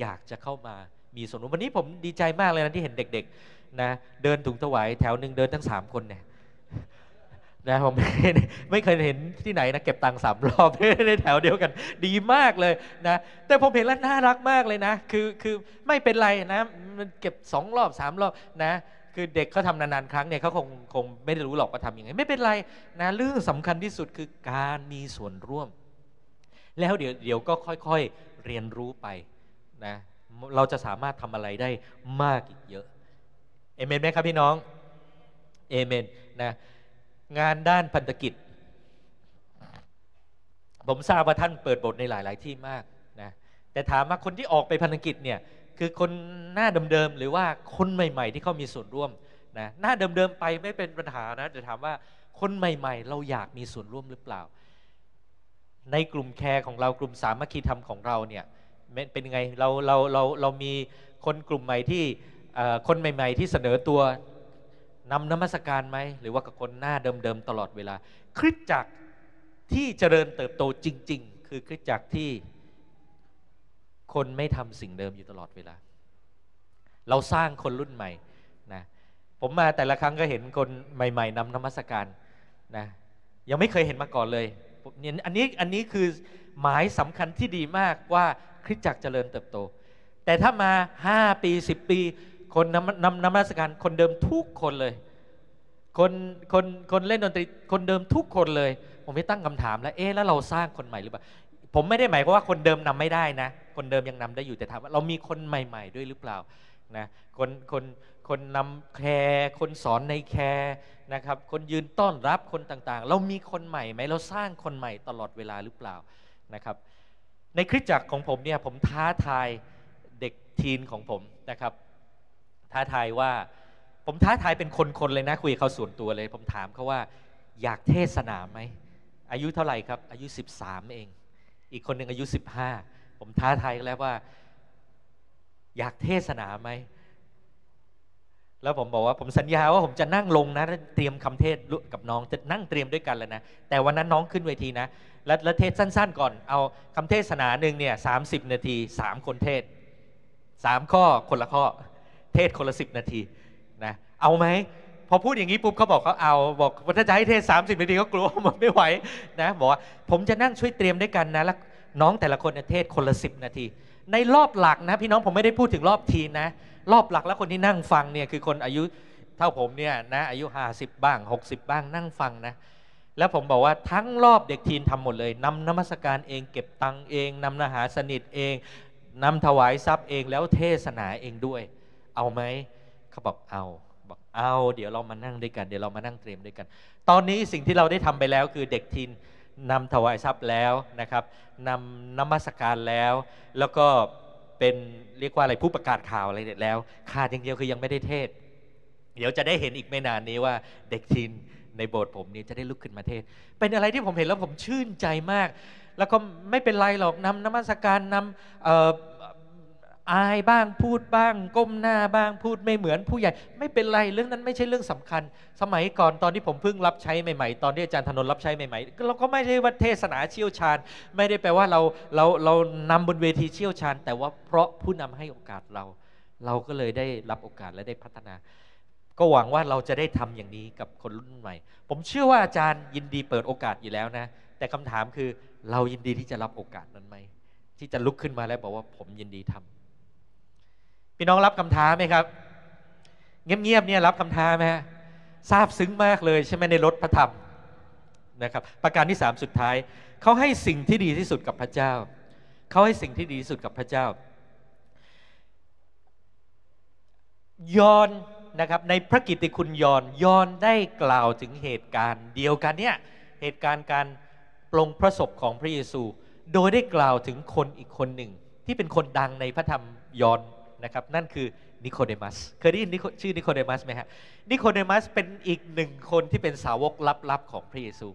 อยากจะเข้ามามีส่วนร่วมวันนี้ผมดีใจมากเลยนะที่เห็นเด็กๆนะเดินถุงถวายแถวหนึ่งเดินทั้งสามคนเนี่ย นะผมไม่เคยเห็นที่ไหนนะเก็บตังค์สามรอบในแถวเดียวกัน ดีมากเลยนะแต่ผมเห็นแล้วน่ารักมากเลยนะ คือคือไม่เป็นไรนะมันเก็บสองรอบสามรอบนะ คือเด็กเขาทำนานๆครั้งเนี่ยเขาคงคงไม่ได้รู้หรอกว่าทำยังไงไม่เป็นไรนะเรื่องสำคัญที่สุดคือการมีส่วนร่วม แล้วเดี๋ยวเดี๋ยวก็ค่อยๆเรียนรู้ไปนะเราจะสามารถทำอะไรได้มากอีกเยอะเอเมนไหมครับพี่น้องเอเมนนะ งานด้านพันธกิจ ผมทราบว่าท่านเปิดบทในหลาย ๆ ที่มากนะแต่ถามว่าคนที่ออกไปพันธกิจเนี่ยคือคนหน้าเดิม ๆ หรือว่าคนใหม่ ๆ ที่เขามีส่วนร่วมนะหน้าเดิม ๆ ไปไม่เป็นปัญหานะแต่ถามว่าคนใหม่ ๆ เราอยากมีส่วนร่วมหรือเปล่า ในกลุ่มแคร์ของเรากลุ่มสามัคคีธรรมของเราเนี่ยเป็นไงเราเราเราเรามีคนกลุ่มใหม่ที่คนใหม่ ๆ ที่เสนอตัว นำนมัสการไหมหรือว่ากับคนหน้าเดิมๆตลอดเวลา คริสจักรที่เจริญเติบโตจริง ๆ คือคริสจักรที่คนไม่ทำสิ่งเดิมอยู่ตลอดเวลา เราสร้างคนรุ่นใหม่นะผมมาแต่ละครั้งก็เห็นคนใหม่ๆนำนมัสการนะยังไม่เคยเห็นมาก่อนเลยเนี่ยอันนี้อันนี้คือหมายสำคัญที่ดีมากว่าคริสตจักรเจริญเติบโต แต่ถ้ามา 5 ปี 10 ปี คนนำนำนำราชการคนเดิมทุกคนเลย คนคนคนเล่นดนตรีคนเดิมทุกคนเลย ผมไม่ตั้งคำถามแล้วเอ๊ะแล้วเราสร้างคนใหม่หรือเปล่าผมไม่ได้หมายความว่าคนเดิมนำไม่ได้นะ คนเดิมยังนำได้อยู่แต่ถามว่าเรามีคนใหม่ ๆ ด้วยหรือเปล่านะคนคนคนนำแคร์คนสอนในแคร์นะครับคนยืนต้อนรับคนต่างๆ เรามีคนใหม่ไหมเราสร้างคนใหม่ตลอดเวลาหรือเปล่านะครับในคริสตจักรของผมเนี่ยผมท้าทายเด็กทีนของผมนะครับ ท้าทายว่า ผมท้าทายเป็นคนๆเลยนะ คุยเขาส่วนตัวเลย ผมถามเขาว่า อยากเทศนาไหม อายุเท่าไหร่ครับ อายุ 13 เอง อีกคนหนึ่งอายุ 15 ผมท้าทายแล้วว่า อยากเทศนาไหม แล้วผมบอกว่าผมสัญญาว่าผมจะนั่งลงนะเตรียมคำเทศกับน้องจะนั่งเตรียมด้วยกันแล้วนะ แต่วันนั้นน้องขึ้นเวทีนะแล้วเทศสั้น ๆ ก่อน เอาคำเทศนาหนึ่งเนี่ยสานาทีสามคนเทศสามข้อคนละข้อ เทศคนละสิบนาทีนะเอาไหมพอพูดอย่างนี้ปุ๊บเขาบอกเขาเอาบอกว่าถ้าจะให้เทศ 30 นาทีก็กลัวมันไม่ไหวนะบอกว่าผมจะนั่งช่วยเตรียมด้วยกันนะแล้วน้องแต่ละคนเทศคนละสิบนาที ในรอบหลักนะ พี่น้องผมไม่ได้พูดถึงรอบทีนะ รอบหลักแล้วคนที่นั่งฟังเนี่ยคือคนอายุเท่าผมเนี่ยนะอายุ 50 บ้าง 60 บ้างนั่งฟังนะ แล้วผมบอกว่าทั้งรอบเด็กทีนทำหมดเลยนำนมัสการเองเก็บตังเองนำนาหาสนิทเองนำถวายทรัพย์เองแล้วเทศนาเองด้วย เอาไหมเขาบอกเอาบอกเอาเดี๋ยวเรามานั่งด้วยกันเดี๋ยวเรามานั่งเตรียมด้วยกัน ตอนนี้สิ่งที่เราได้ทำไปแล้วคือเด็กทีนนำถวายทรัพย์แล้วนะครับนำนมัสการแล้ว แล้วก็เป็นเรียกว่าอะไรผู้ประกาศข่าวอะไรเด็ดแล้วขาดอย่างเดียวคือยังไม่ได้เทศ เดี๋ยวจะได้เห็นอีกไม่นานนี้ว่าเด็กทีนในโบสถ์ผมนี้จะได้ลุกขึ้นมาเทศ เป็นอะไรที่ผมเห็นแล้วผมชื่นใจมาก แล้วก็ไม่เป็นไรหรอกนำนมัสการนำ อายบ้างพูดบ้าง ก้มหน้าบ้างพูดไม่เหมือนผู้ใหญ่ ไม่เป็นไรเรื่องนั้นไม่ใช่เรื่องสำคัญ สมัยก่อนตอนที่ผมเพิ่งรับใช้ใหม่ๆ ตอนที่อาจารย์ธนนรับใช้ใหม่ๆเราก็ไม่ได้ว่าเทศนาเชี่ยวชาญ ไม่ได้แปลว่าเราเราเรานำบนเวทีเชี่ยวชาญ แต่ว่าเพราะผู้นำให้โอกาสเรา เราก็เลยได้รับโอกาสและได้พัฒนา ก็หวังว่าเราจะได้ทำอย่างนี้กับคนรุ่นใหม่ ผมเชื่อว่าอาจารย์ยินดีเปิดโอกาสอยู่แล้วนะ แต่คำถามคือเรายินดีที่จะรับโอกาสนั้นไหมที่จะลุกขึ้นมาแล้วบอกว่าผมยินดีทำ พี่น้องรับคำท้าไหมครับ เงียบๆเนี่ยรับคำท้าไหมทราบซึ้งมากเลยใช่ไหมในรถพระธรรมนะครับ ประการที่สามสุดท้าย เขาให้สิ่งที่ดีที่สุดกับพระเจ้า เขาให้สิ่งที่ดีที่สุดกับพระเจ้ายอนนะครับในพระกิตติคุณยอนยอนได้กล่าวถึงเหตุการณ์เดียวกันเนี่ยเหตุการณ์การปลงพระศพของพระเยซู โดยได้กล่าวถึงคนอีกคนหนึ่ง ที่เป็นคนดังในพระธรรมยอน นะครับนั่นคือนิโคเดมัสเคยได้ยินชื่อนิโคเดมัสไหมฮะนิโคเดมัสเป็นอีกหนึ่งคนที่เป็นสาวกลับๆของพระเยซู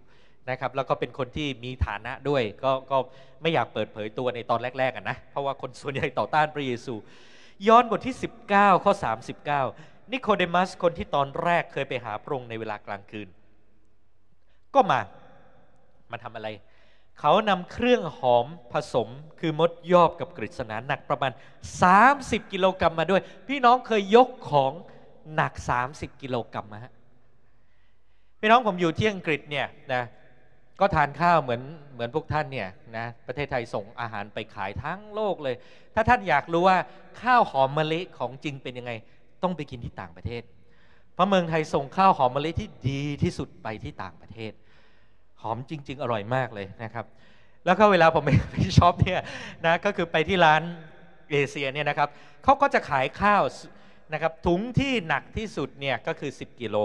นะครับแล้วก็เป็นคนที่มีฐานะด้วยก็ก็ไม่อยากเปิดเผยตัวในตอนแรกๆนะเพราะว่าคนส่วนใหญ่ต่อต้านพระเยซู ย้อนบทที่ 19 ข้อ 39 นิโคเดมัสคนที่ตอนแรกเคยไปหาพระองค์ในเวลากลางคืน ก็มามาทำอะไร เขานำเครื่องหอมผสมคือมดยอบกับกฤษณาหนักประมาณ 30 กิโลกรัมมาด้วย พี่น้องเคยยกของหนัก 30 กิโลกรัมมาฮะพี่น้องผมอยู่ที่อังกฤษเนี่ยนะก็ทานข้าวเหมือนเหมือนพวกท่านเนี่ยนะประเทศไทยส่งอาหารไปขายทั้งโลกเลย ถ้าท่านอยากรู้ว่าข้าวหอมมะลิของจริงเป็นยังไง ต้องไปกินที่ต่างประเทศ เพราะเมืองไทยส่งข้าวหอมมะลิที่ดีที่สุดไปที่ต่างประเทศ หอมจริง ๆ อร่อยมากเลยนะครับ แล้วก็เวลาผมไป shop เนี่ยนะก็คือไปที่ร้านเอเชียเนี่ยนะครับเขาก็จะขายข้าวนะครับถุงที่หนักที่สุดเนี่ยก็คือ 10 กิโล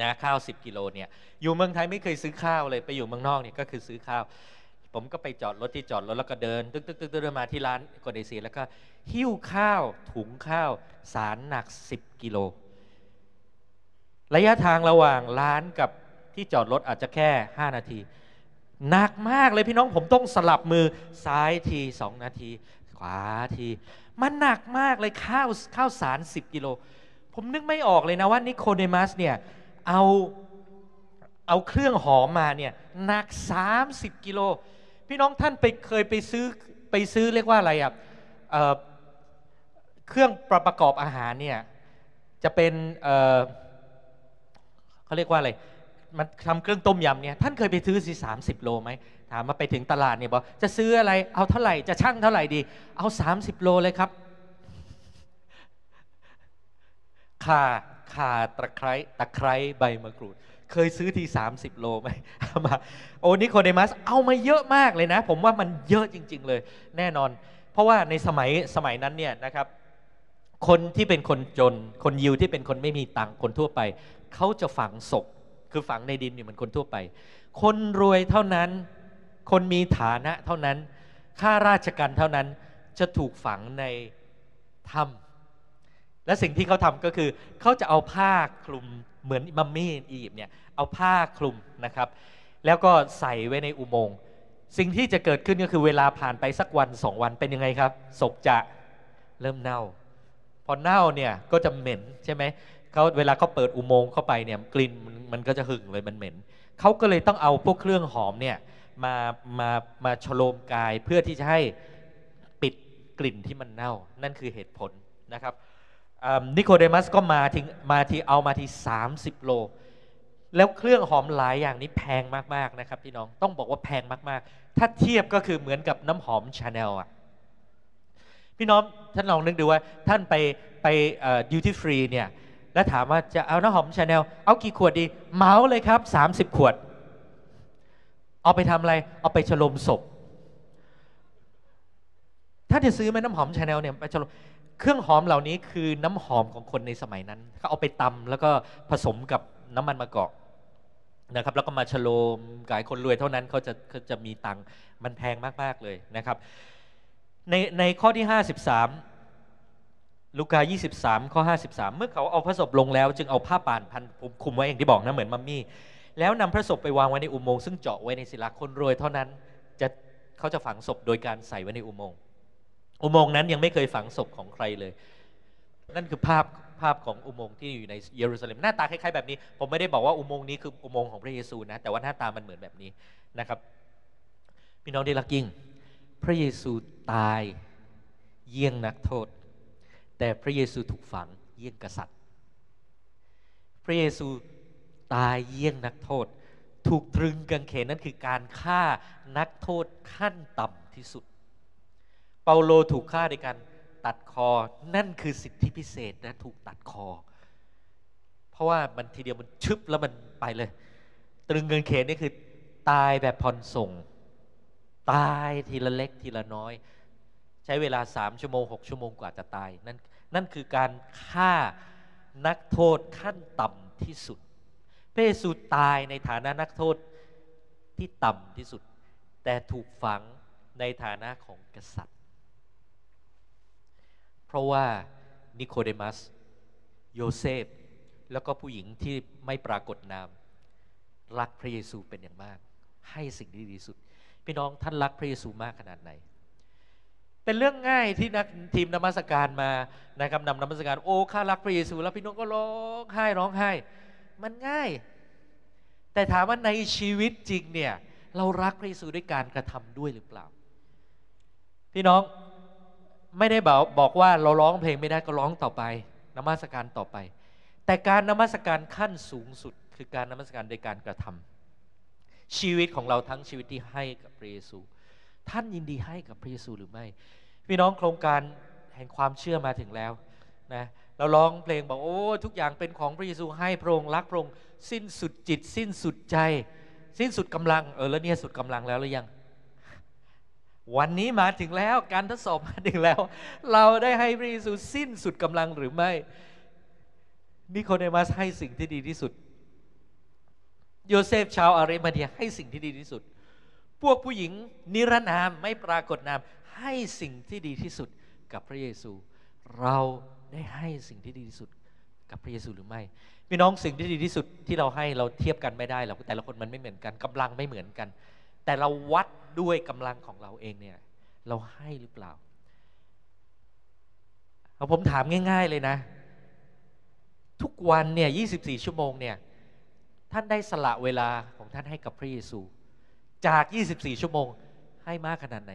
นะข้าว 10 กิโลเนี่ยอยู่เมืองไทยไม่เคยซื้อข้าวเลยไปอยู่เมืองนอกเนี่ยก็คือซื้อข้าว ผมก็ไปจอดรถที่จอดรถแล้วก็เดิน ตึ๊กตึ๊กตึ๊กเดินมาที่ร้านกนเอเชียแล้วก็หิ้วข้าวถุงข้าวสารหนัก 10 กิโล ระยะทางระหว่างร้านกับ ที่จอดรถอาจจะแค่ 5 นาทีหนักมากเลยพี่น้องผมต้องสลับมือซ้ายทีสองนาที ขวาที มันหนักมากเลยข้าวข้าวสาร 10 กิโล ผมนึกไม่ออกเลยนะว่านิโคเดมัสเนี่ยเอาเอาเครื่องหอมมาเนี่ยหนัก 30 กิโล พี่น้องท่านไปเคยไปซื้อไปซื้อเรียกว่าอะไรอะเเครื่องประประกอบอาหารเนี่ยจะเป็นเเขาเรียกว่าอะไร มันทำเครื่องต้มยำเนี่ยท่านเคยไปซื้อสิสามสิบโลไหมถามมาไปถึงตลาดเนี่ยบอกจะซื้ออะไรเอาเท่าไหร่จะช่างเท่าไหร่ดี เอาสามสิบโลเลยครับข่าข่าตะไคร้ตะไคร้ใบมะกรูด เคยซื้อที30โลไหมมาโอ้นิโคเดมัสเอามาเยอะมากเลยนะ ผมว่ามันเยอะจริง ๆ เลย แน่นอน เพราะว่าในสมัยสมัยนั้นเนี่ยนะครับคนที่เป็นคนจน คนยิวที่เป็นคนไม่มีตังค์คนทั่วไป เขาจะฝังศพ คือฝังในดินเนี่ยเหมือนคนทั่วไป คนรวยเท่านั้น คนมีฐานะเท่านั้น ข้าราชการเท่านั้นจะถูกฝังในถ้ำและสิ่งที่เขาทำก็คือ เขาจะเอาผ้าคลุมเหมือนมัมมี่อียิปต์เนี่ยเอาผ้าคลุมนะครับ แล้วก็ใส่ไว้ในอุโมงค์สิ่งที่จะเกิดขึ้นก็คือเวลาผ่านไปสักวันสองวันเป็นยังไงครับศพจะเริ่มเน่า พอเน่าเนี่ยก็จะเหม็นใช่ไหมเขาเวลาเขาเปิดอุโมงค์เข้าไปเนี่ยกลิ่นมัน มันก็จะหึงเลยมันเหม็นเขาก็เลยต้องเอาพวกเครื่องหอมเนี่ยมามามาฉโลมกายเพื่อที่จะให้ปิดกลิ่นที่มันเน่า นั่นคือเหตุผลนะครับนิโคเดมัสก็มาทิ้งมาทีเอามาที30 โล แล้วเครื่องหอมหลายอย่างนี้แพงมากๆนะครับพี่น้องต้องบอกว่าแพงมากๆ ถ้าเทียบก็คือเหมือนกับน้ำหอมชาแนลอะพี่น้องท่านลองนึกดูว่าท่านไปไป duty free เนี่ย แล้วถามว่าจะเอาน้ำหอมชาแนลเอากี่ขวดดีเหมาเลยครับ 30 ขวด เอาไปทำอะไร เอาไปชโลมศพ ถ้าจะซื้อไหมน้ำหอมชาแนลเนี่ยไปชโลมเครื่องหอมเหล่านี้คือน้ำหอมของคนในสมัยนั้นเขาเอาไปตำแล้วก็ผสมกับน้ำมันมะกอกนะครับแล้วก็มาฉโลมกายคนรวยเท่านั้นเขาจะเขาจะมีตังค์มันแพงมาก ๆ เลยนะครับ ในในข้อที่ 53 ลูกา 23 ข้อ 53 เมื่อเขาเอาพระศพลงแล้ว จึงเอาผ้าป่านพันคุมไว้อย่างที่บอกนะเหมือนมัมมี่ แล้วนำพระศพไปวางไว้ในอุโมงค์ซึ่งเจาะไว้ในศิลาคนรวยเท่านั้นจะเขาจะฝังศพโดยการใส่ไว้ในอุโมงค์อุโมงค์นั้นยังไม่เคยฝังศพของใครเลย นั่นคือภาพภาพของอุโมงค์ที่อยู่ในเยรูซาเล็มหน้าตาคล้ายๆแบบนี้ ผมไม่ได้บอกว่าอุโมงค์นี้คืออุโมงค์ของพระเยซูนะแต่ว่าหน้าตามันเหมือนแบบนี้นะครับพี่น้องที่รักยิ่งพระเยซูตายเยี่ยงนักโทษ แต่พระเยซูถูกฝังเยี่ยงกษัตริย์ พระเยซูตายเยี่ยงนักโทษ ถูกตรึงกางเขนนั่นคือการฆ่านักโทษขั้นต่ำที่สุด เปาโลถูกฆ่าในการตัดคอ นั่นคือสิทธิพิเศษนะถูกตัดคอ เพราะว่ามันทีเดียวมันชึบแล้วมันไปเลย ตรึงเงินเขนนี่คือตายแบบผ่อนส่ง ตายทีละเล็กทีละน้อย ใช้เวลาสามชั่วโมงหกชั่วโมงกว่าจะตาย นั่นนั่นคือการฆ่านักโทษขั้นต่ำที่สุด พระเยซูตายในฐานะนักโทษที่ต่ำที่สุด แต่ถูกฝังในฐานะของกษัตริย์ เพราะว่านิโคเดมัส โยเซฟ แล้วก็ผู้หญิงที่ไม่ปรากฏนาม รักพระเยซูเป็นอย่างมาก ให้สิ่งที่ดีสุด พี่น้องท่านรักพระเยซูมากขนาดไหน เป็นเรื่องง่ายที่นักทีมนมัสการมานะครับนำนมัสการโอ้ข้ารักพระเยซูแล้วพี่น้องก็ร้องไห้ร้องไห้ มันง่าย แต่ถามว่าในชีวิตจริงเนี่ยเรารักพระเยซูด้วยการกระทำด้วยหรือเปล่า พี่น้องไม่ได้บอกบอกว่าเราร้องเพลงไม่ได้ก็ร้องต่อไป นมัสการต่อไป แต่การนมัสการขั้นสูงสุด คือการนมัสการโดยการกระทำชีวิตของเราทั้งชีวิตที่ให้กับพระเยซู ท่านยินดีให้กับพระเยซูหรือไม่ พี่น้องโครงการแห่งความเชื่อมาถึงแล้วนะเราร้องเพลงบอกโอ้ทุกอย่างเป็นของพระเยซูให้พระองค์รักพระองค์สิ้นสุดจิต สิ้นสุดใจ สิ้นสุดกำลังเออแล้วเนี่ยสุดกำลังแล้วหรือยัง วันนี้มาถึงแล้วการทดสอบมาถึงแล้ว เราได้ให้พระเยซูสิ้นสุดกำลังหรือไม่นิโคเดมัสให้สิ่งที่ดีที่สุด โยเซฟชาวอาริมาเดียให้สิ่งที่ดีที่สุด พวกผู้หญิงนิรนามไม่ปรากฏนาม ให้สิ่งที่ดีที่สุดกับพระเยซู เราได้ให้สิ่งที่ดีที่สุดกับพระเยซูหรือไม่พี่น้องสิ่งที่ดีที่สุดที่เราให้เราเทียบกันไม่ได้หรอกแต่ละคนมันไม่เหมือนกันกำลังไม่เหมือนกัน แต่เราวัดด้วยกำลังของเราเองเนี่ยเราให้หรือเปล่าเอาผมถามง่าย ๆเลยนะ ทุกวันเนี่ย 24 ชั่วโมงเนี่ย ท่านได้สละเวลาของท่านให้กับพระเยซู จาก 24 ชั่วโมง ให้มากขนาดไหน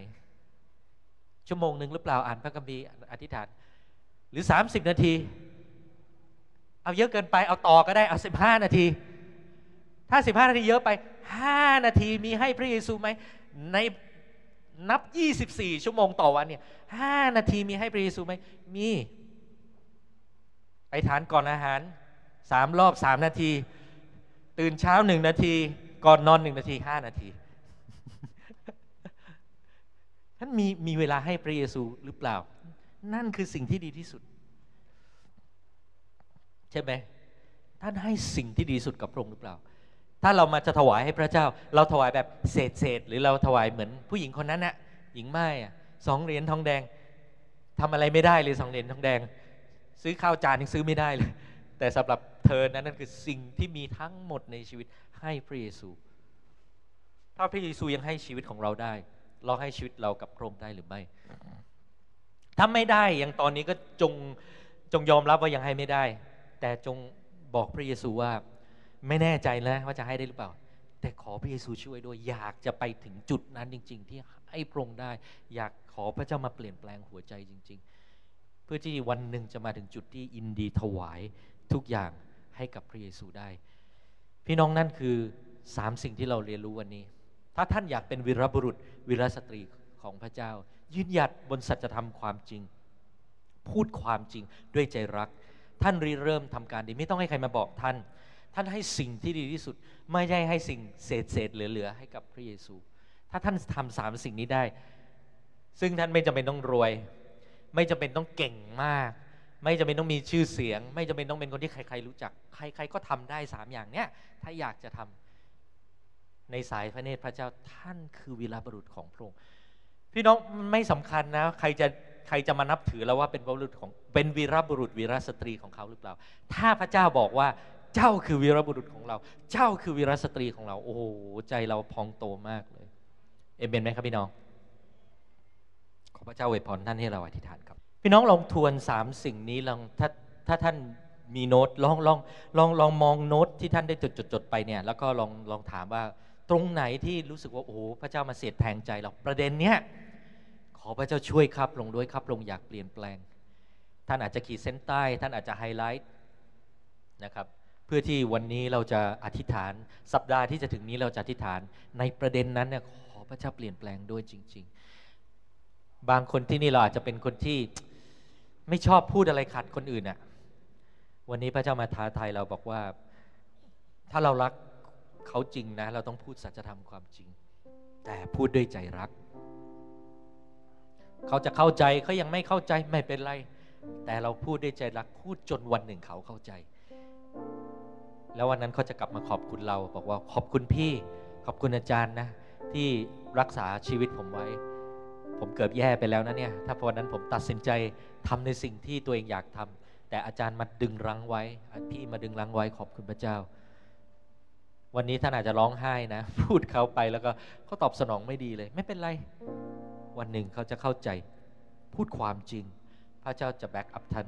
ชั่วโมงหนึ่งหรือเปล่าอ่านพระคัมภีร์อธิษฐาน หรือ 30 นาที เอาเยอะเกินไปเอาต่อก็ได้เอา 15 นาที ถ้า 15 นาทีเยอะไป 5 นาทีมีให้พระเยซูไหมในนับ 24 ชั่วโมงต่อวันเนี่ย 5 นาทีมีให้พระเยซูไหมมีไปทานก่อนอาหารสามรอบสามนาที ตื่นเช้าหนึ่งนาที ก่อนนอนหนึ่งนาทีห้านาที ท่านมีมีเวลาให้พระเยซูหรือเปล่า นั่นคือสิ่งที่ดีที่สุด ใช่ไหมท่านให้สิ่งที่ดีสุดกับพระองค์หรือเปล่า ถ้าเรามาจะถวายให้พระเจ้า เราถวายแบบเศษเศษหรือเราถวายเหมือนผู้หญิงคนนั้นนะหญิงไม้สองเหรียญทองแดงทำอะไรไม่ได้เลยสองเหรียญทองแดง ซื้อข้าวจานยังซื้อไม่ได้เลย แต่สำหรับเธอนั้นนั่นคือสิ่งที่มีทั้งหมดในชีวิตให้พระเยซู ถ้าพระเยซูยังให้ชีวิตของเราได้ เราให้ชีวิตเรากับพระองค์ได้หรือไม่ถ้าไม่ได้ยังตอนนี้ก็จงจงยอมรับว่ายังให้ไม่ได้ แต่จงบอกพระเยซูว่าไม่แน่ใจนะว่าจะให้ได้หรือเปล่า แต่ขอพระเยซูช่วยด้วยอยากจะไปถึงจุดนั้นจริง ๆ ที่ให้พระองค์ได้ อยากขอพระเจ้ามาเปลี่ยนแปลงหัวใจจริง ๆ เพื่อที่วันหนึ่งจะมาถึงจุดที่อินดีถวายทุกอย่างให้กับพระเยซูได้ พี่น้องนั่นคือสามสิ่งที่เราเรียนรู้วันนี้ ถ้าท่านอยากเป็นวีรบุรุษวีรสตรีของพระเจ้า ยืนหยัดบนสัจธรรมความจริง พูดความจริงด้วยใจรัก ท่านรีเริ่มทำการดีไม่ต้องให้ใครมาบอกท่าน ท่านให้สิ่งที่ดีที่สุด ไม่ใช่ให้สิ่งเศษเศษเหลือๆให้กับพระเยซู ถ้าท่านทำสามสิ่งนี้ได้ ซึ่งท่านไม่จำเป็นต้องรวย ไม่จำเป็นต้องเก่งมาก ไม่จำเป็นต้องมีชื่อเสียง ไม่จำเป็นต้องเป็นคนที่ใครๆรู้จัก ใคร ๆก็ทำได้สามอย่างเนี้ยถ้าอยากจะทำ ในสายพระเนตรพระเจ้าท่านคือวีรบุรุษของพระองค์พี่น้องไม่สำคัญนะ ใครจะใครจะมานับถือแล้วว่าเป็นบุรุษของเป็นวีรบุรุษวีรสตรีของเขาหรือเปล่า ถ้าพระเจ้าบอกว่าเจ้าคือวีรบุรุษของเรา เจ้าคือวีรสตรีของเรา โอ้โหใจเราพองโตมากเลยเอเมนไหมครับพี่น้อง ขอพระเจ้าอวยพรท่านให้เราอธิษฐานครับ พี่น้องลองทวนสามสิ่งนี้ลองถ้าถ้าท่านมีโน้ตลองลองลองลองมองโน้ตที่ท่านได้จดจดจดไปเนี่ย แล้วก็ลองลองถามว่า ตรงไหนที่รู้สึกว่า โอ้โหพระเจ้ามาเสียดแทงใจเราประเด็นเนี้ยขอพระเจ้าช่วยครับลงด้วยครับลงอยากเปลี่ยนแปลง ท่านอาจจะขีดเส้นใต้ ท่านอาจจะไฮไลท์นะครับเพื่อที่วันนี้เราจะอธิษฐานสัปดาห์ที่จะถึงนี้เราจะอธิษฐานในประเด็นนั้นเนี่ยขอพระเจ้าเปลี่ยนแปลงด้วยจริง ๆ บางคนที่นี่เราอาจจะเป็นคนที่ไม่ชอบพูดอะไรขัดคนอื่นอะวันนี้พระเจ้ามาท้าทายเราบอกว่า ถ้าเรารัก เขาจริงนะ เราต้องพูดสัจธรรมความจริง แต่พูดด้วยใจรัก เขาจะเข้าใจเขายังไม่เข้าใจไม่เป็นไร แต่เราพูดด้วยใจรัก พูดจนวันหนึ่งเขาเข้าใจ แล้ววันนั้นเขาจะกลับมาขอบคุณเรา บอกว่าขอบคุณพี่ ขอบคุณอาจารย์นะ ที่รักษาชีวิตผมไว้ ผมเกือบแย่ไปแล้วนะเนี่ย ถ้าวันนั้นผมตัดสินใจทำในสิ่งที่ตัวเองอยากทำแต่อาจารย์มาดึงรั้งไว้พี่มาดึงรั้งไว้ขอบคุณพระเจ้า วันนี้ท่านอาจจะร้องไห้นะ พูดเขาไปแล้วก็เขาตอบสนองไม่ดีเลย ไม่เป็นไร วันหนึ่งเขาจะเข้าใจพูดความจริง พระเจ้าจะแบ็กอัพท่าน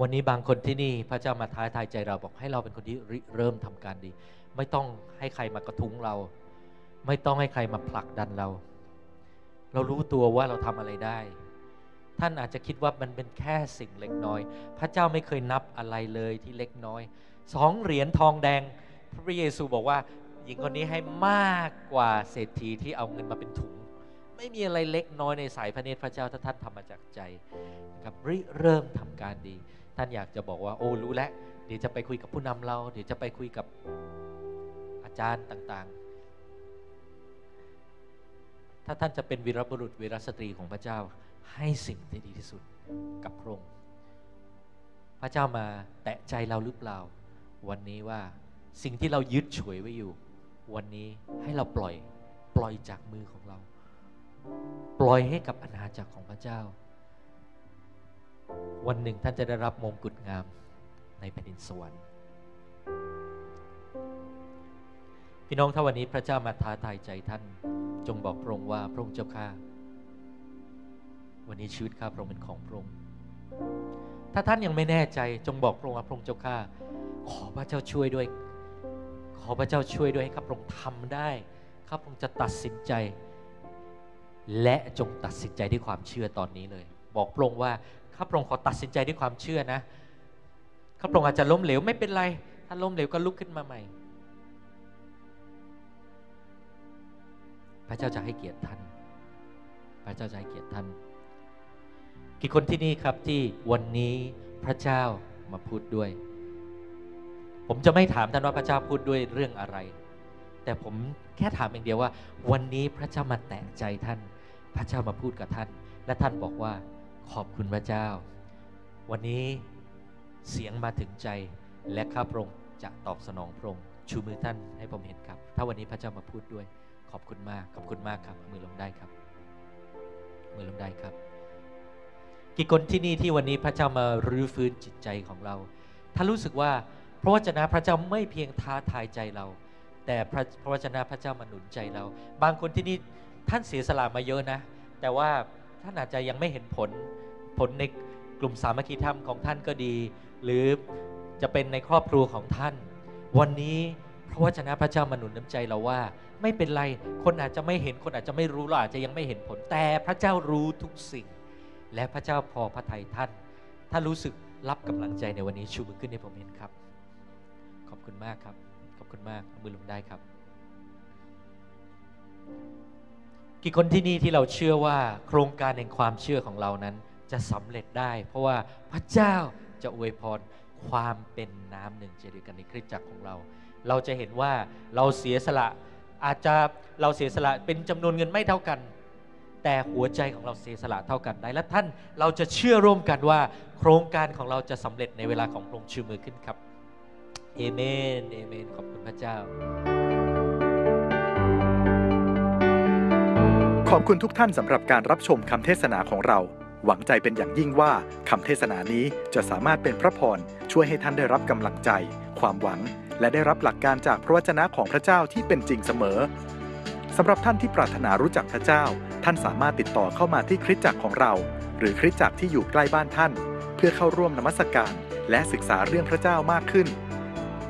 วันนี้บางคนที่นี่พระเจ้ามาท้าทายใจเราบอกให้เราเป็นคนที่เริ่มทำการดี ไม่ต้องให้ใครมากระทุ้งเรา ไม่ต้องให้ใครมาผลักดันเรา เรารู้ตัวว่าเราทำอะไรได้ท่านอาจจะคิดว่ามันเป็นแค่สิ่งเล็กน้อย พระเจ้าไม่เคยนับอะไรเลยที่เล็กน้อย สองเหรียญทองแดง พระเยซูบอกว่าหญิงคนนี้ให้มากกว่าเศรษฐีที่เอาเงินมาเป็นถุง ไม่มีอะไรเล็กน้อยในสายพระเนตรพระเจ้าถ้าท่านทำมาจากใจนะครับริเริ่มทำการดี ท่านอยากจะบอกว่าโอ้รู้แล้วเดี๋ยวจะไปคุยกับผู้นำเรา เดี๋ยวจะไปคุยกับอาจารย์ต่างๆ ถ้าท่านจะเป็นวีรบุรุษวีรสตรีของพระเจ้าให้สิ่งที่ดีที่สุดกับพระองค์พระเจ้ามาแตะใจเราหรือเปล่า วันนี้ว่าสิ่งที่เรายึดฉวยไว้อยู่ วันนี้ให้เราปล่อยปล่อยจากมือของเรา ปล่อยให้กับอาณาจักรของพระเจ้า วันหนึ่งท่านจะได้รับมงกุฎงามในแผ่นดินสวรรค์พี่น้องถ้าวันนี้พระเจ้ามาท้าทายใจท่าน จงบอกพระองค์ว่าพระองค์เจ้าข้าวันนี้ชีวิตข้าพระองค์เป็นของพระองค์ถ้าท่านยังไม่แน่ใจจงบอกพระองค์ว่าพระองค์เจ้าข้า ขอพระเจ้าช่วยด้วย ขอพระเจ้าช่วยด้วยให้ข้าพระองค์ทำได้ข้าพระองค์จะตัดสินใจ และจงตัดสินใจด้วยความเชื่อตอนนี้เลย บอกพระองค์ว่าข้าพระองค์ขอตัดสินใจด้วยความเชื่อนะข้าพระองค์อาจจะล้มเหลวไม่เป็นไร ถ้าล้มเหลวก็ลุกขึ้นมาใหม่ พระเจ้าจะให้เกียรติท่าน พระเจ้าจะให้เกียรติท่าน กี่คนที่นี่ครับที่วันนี้พระเจ้ามาพูดด้วย ผมจะไม่ถามท่านว่าพระเจ้าพูดด้วยเรื่องอะไร แต่ผมแค่ถามอย่างเดียวว่า วันนี้พระเจ้ามาแตะใจท่าน พระเจ้ามาพูดกับท่าน และท่านบอกว่าขอบคุณพระเจ้า วันนี้เสียงมาถึงใจและข้าพระองค์จะตอบสนองพระองค์ชูมือท่านให้ผมเห็นครับ ถ้าวันนี้พระเจ้ามาพูดด้วย ขอบคุณมาก ขอบคุณมากครับ มือลงได้ครับ มือลงได้ครับ กี่คนที่นี่ที่วันนี้พระเจ้ามารื้อฟื้นจิตใจของเรา ถ้ารู้สึกว่า ระวจนะพระเจ้าไม่เพียงท้าทายใจเรา แต่พระพระวจนะพระเจ้ามาหนุนใจเรา บางคนที่นี่ท่านเสียสละมาเยอะนะ แต่ว่าท่านอาจจะยังไม่เห็นผลผลในกลุ่มสามัคคีธรรมของท่านก็ดี หรือจะเป็นในครอบครัวของท่าน วันนี้พระวจนะพระเจ้ามาหนุนน้ำใจเราว่า ไม่เป็นไรคนอาจจะไม่เห็นคนอาจจะไม่รู้เราอาจจะยังไม่เห็นผล แต่พระเจ้ารู้ทุกสิ่ง และพระเจ้าพอพระทัยท่าน ถ้ารู้สึกรับกำลังใจในวันนี้ชูมือขึ้นให้ผมเห็นครับ ขอบคุณมากครับ ขอบคุณมากเอามือลงได้ครับ กี่คนที่นี่ที่เราเชื่อว่าโครงการแห่งความเชื่อของเรานั้น จะสำเร็จได้ เพราะว่าพระเจ้าจะอวยพรความเป็นน้ำหนึ่งใจเดียวกันในคริสตจักรของเรา เราจะเห็นว่าเราเสียสละอาจจะเราเสียสละเป็นจำนวนเงินไม่เท่ากัน แต่หัวใจของเราเสียสละเท่ากันได้และท่านเราจะเชื่อร่วมกันว่า โครงการของเราจะสำเร็จในเวลาของพระองค์ชูมือขึ้นครับ เอเมน เอเมน ขอบคุณพระเจ้า ขอบคุณทุกท่านสำหรับการรับชมคำเทศนาของเรา หวังใจเป็นอย่างยิ่งว่าคำเทศนานี้จะสามารถเป็นพระพร ช่วยให้ท่านได้รับกำลังใจ ความหวัง และได้รับหลักการจากพระวจนะของพระเจ้าที่เป็นจริงเสมอสำหรับท่านที่ปรารถนารู้จักพระเจ้า ท่านสามารถติดต่อเข้ามาที่คริสตจักรของเรา หรือคริสตจักรที่อยู่ใกล้บ้านท่าน เพื่อเข้าร่วมนมัสการ และศึกษาเรื่องพระเจ้ามากขึ้น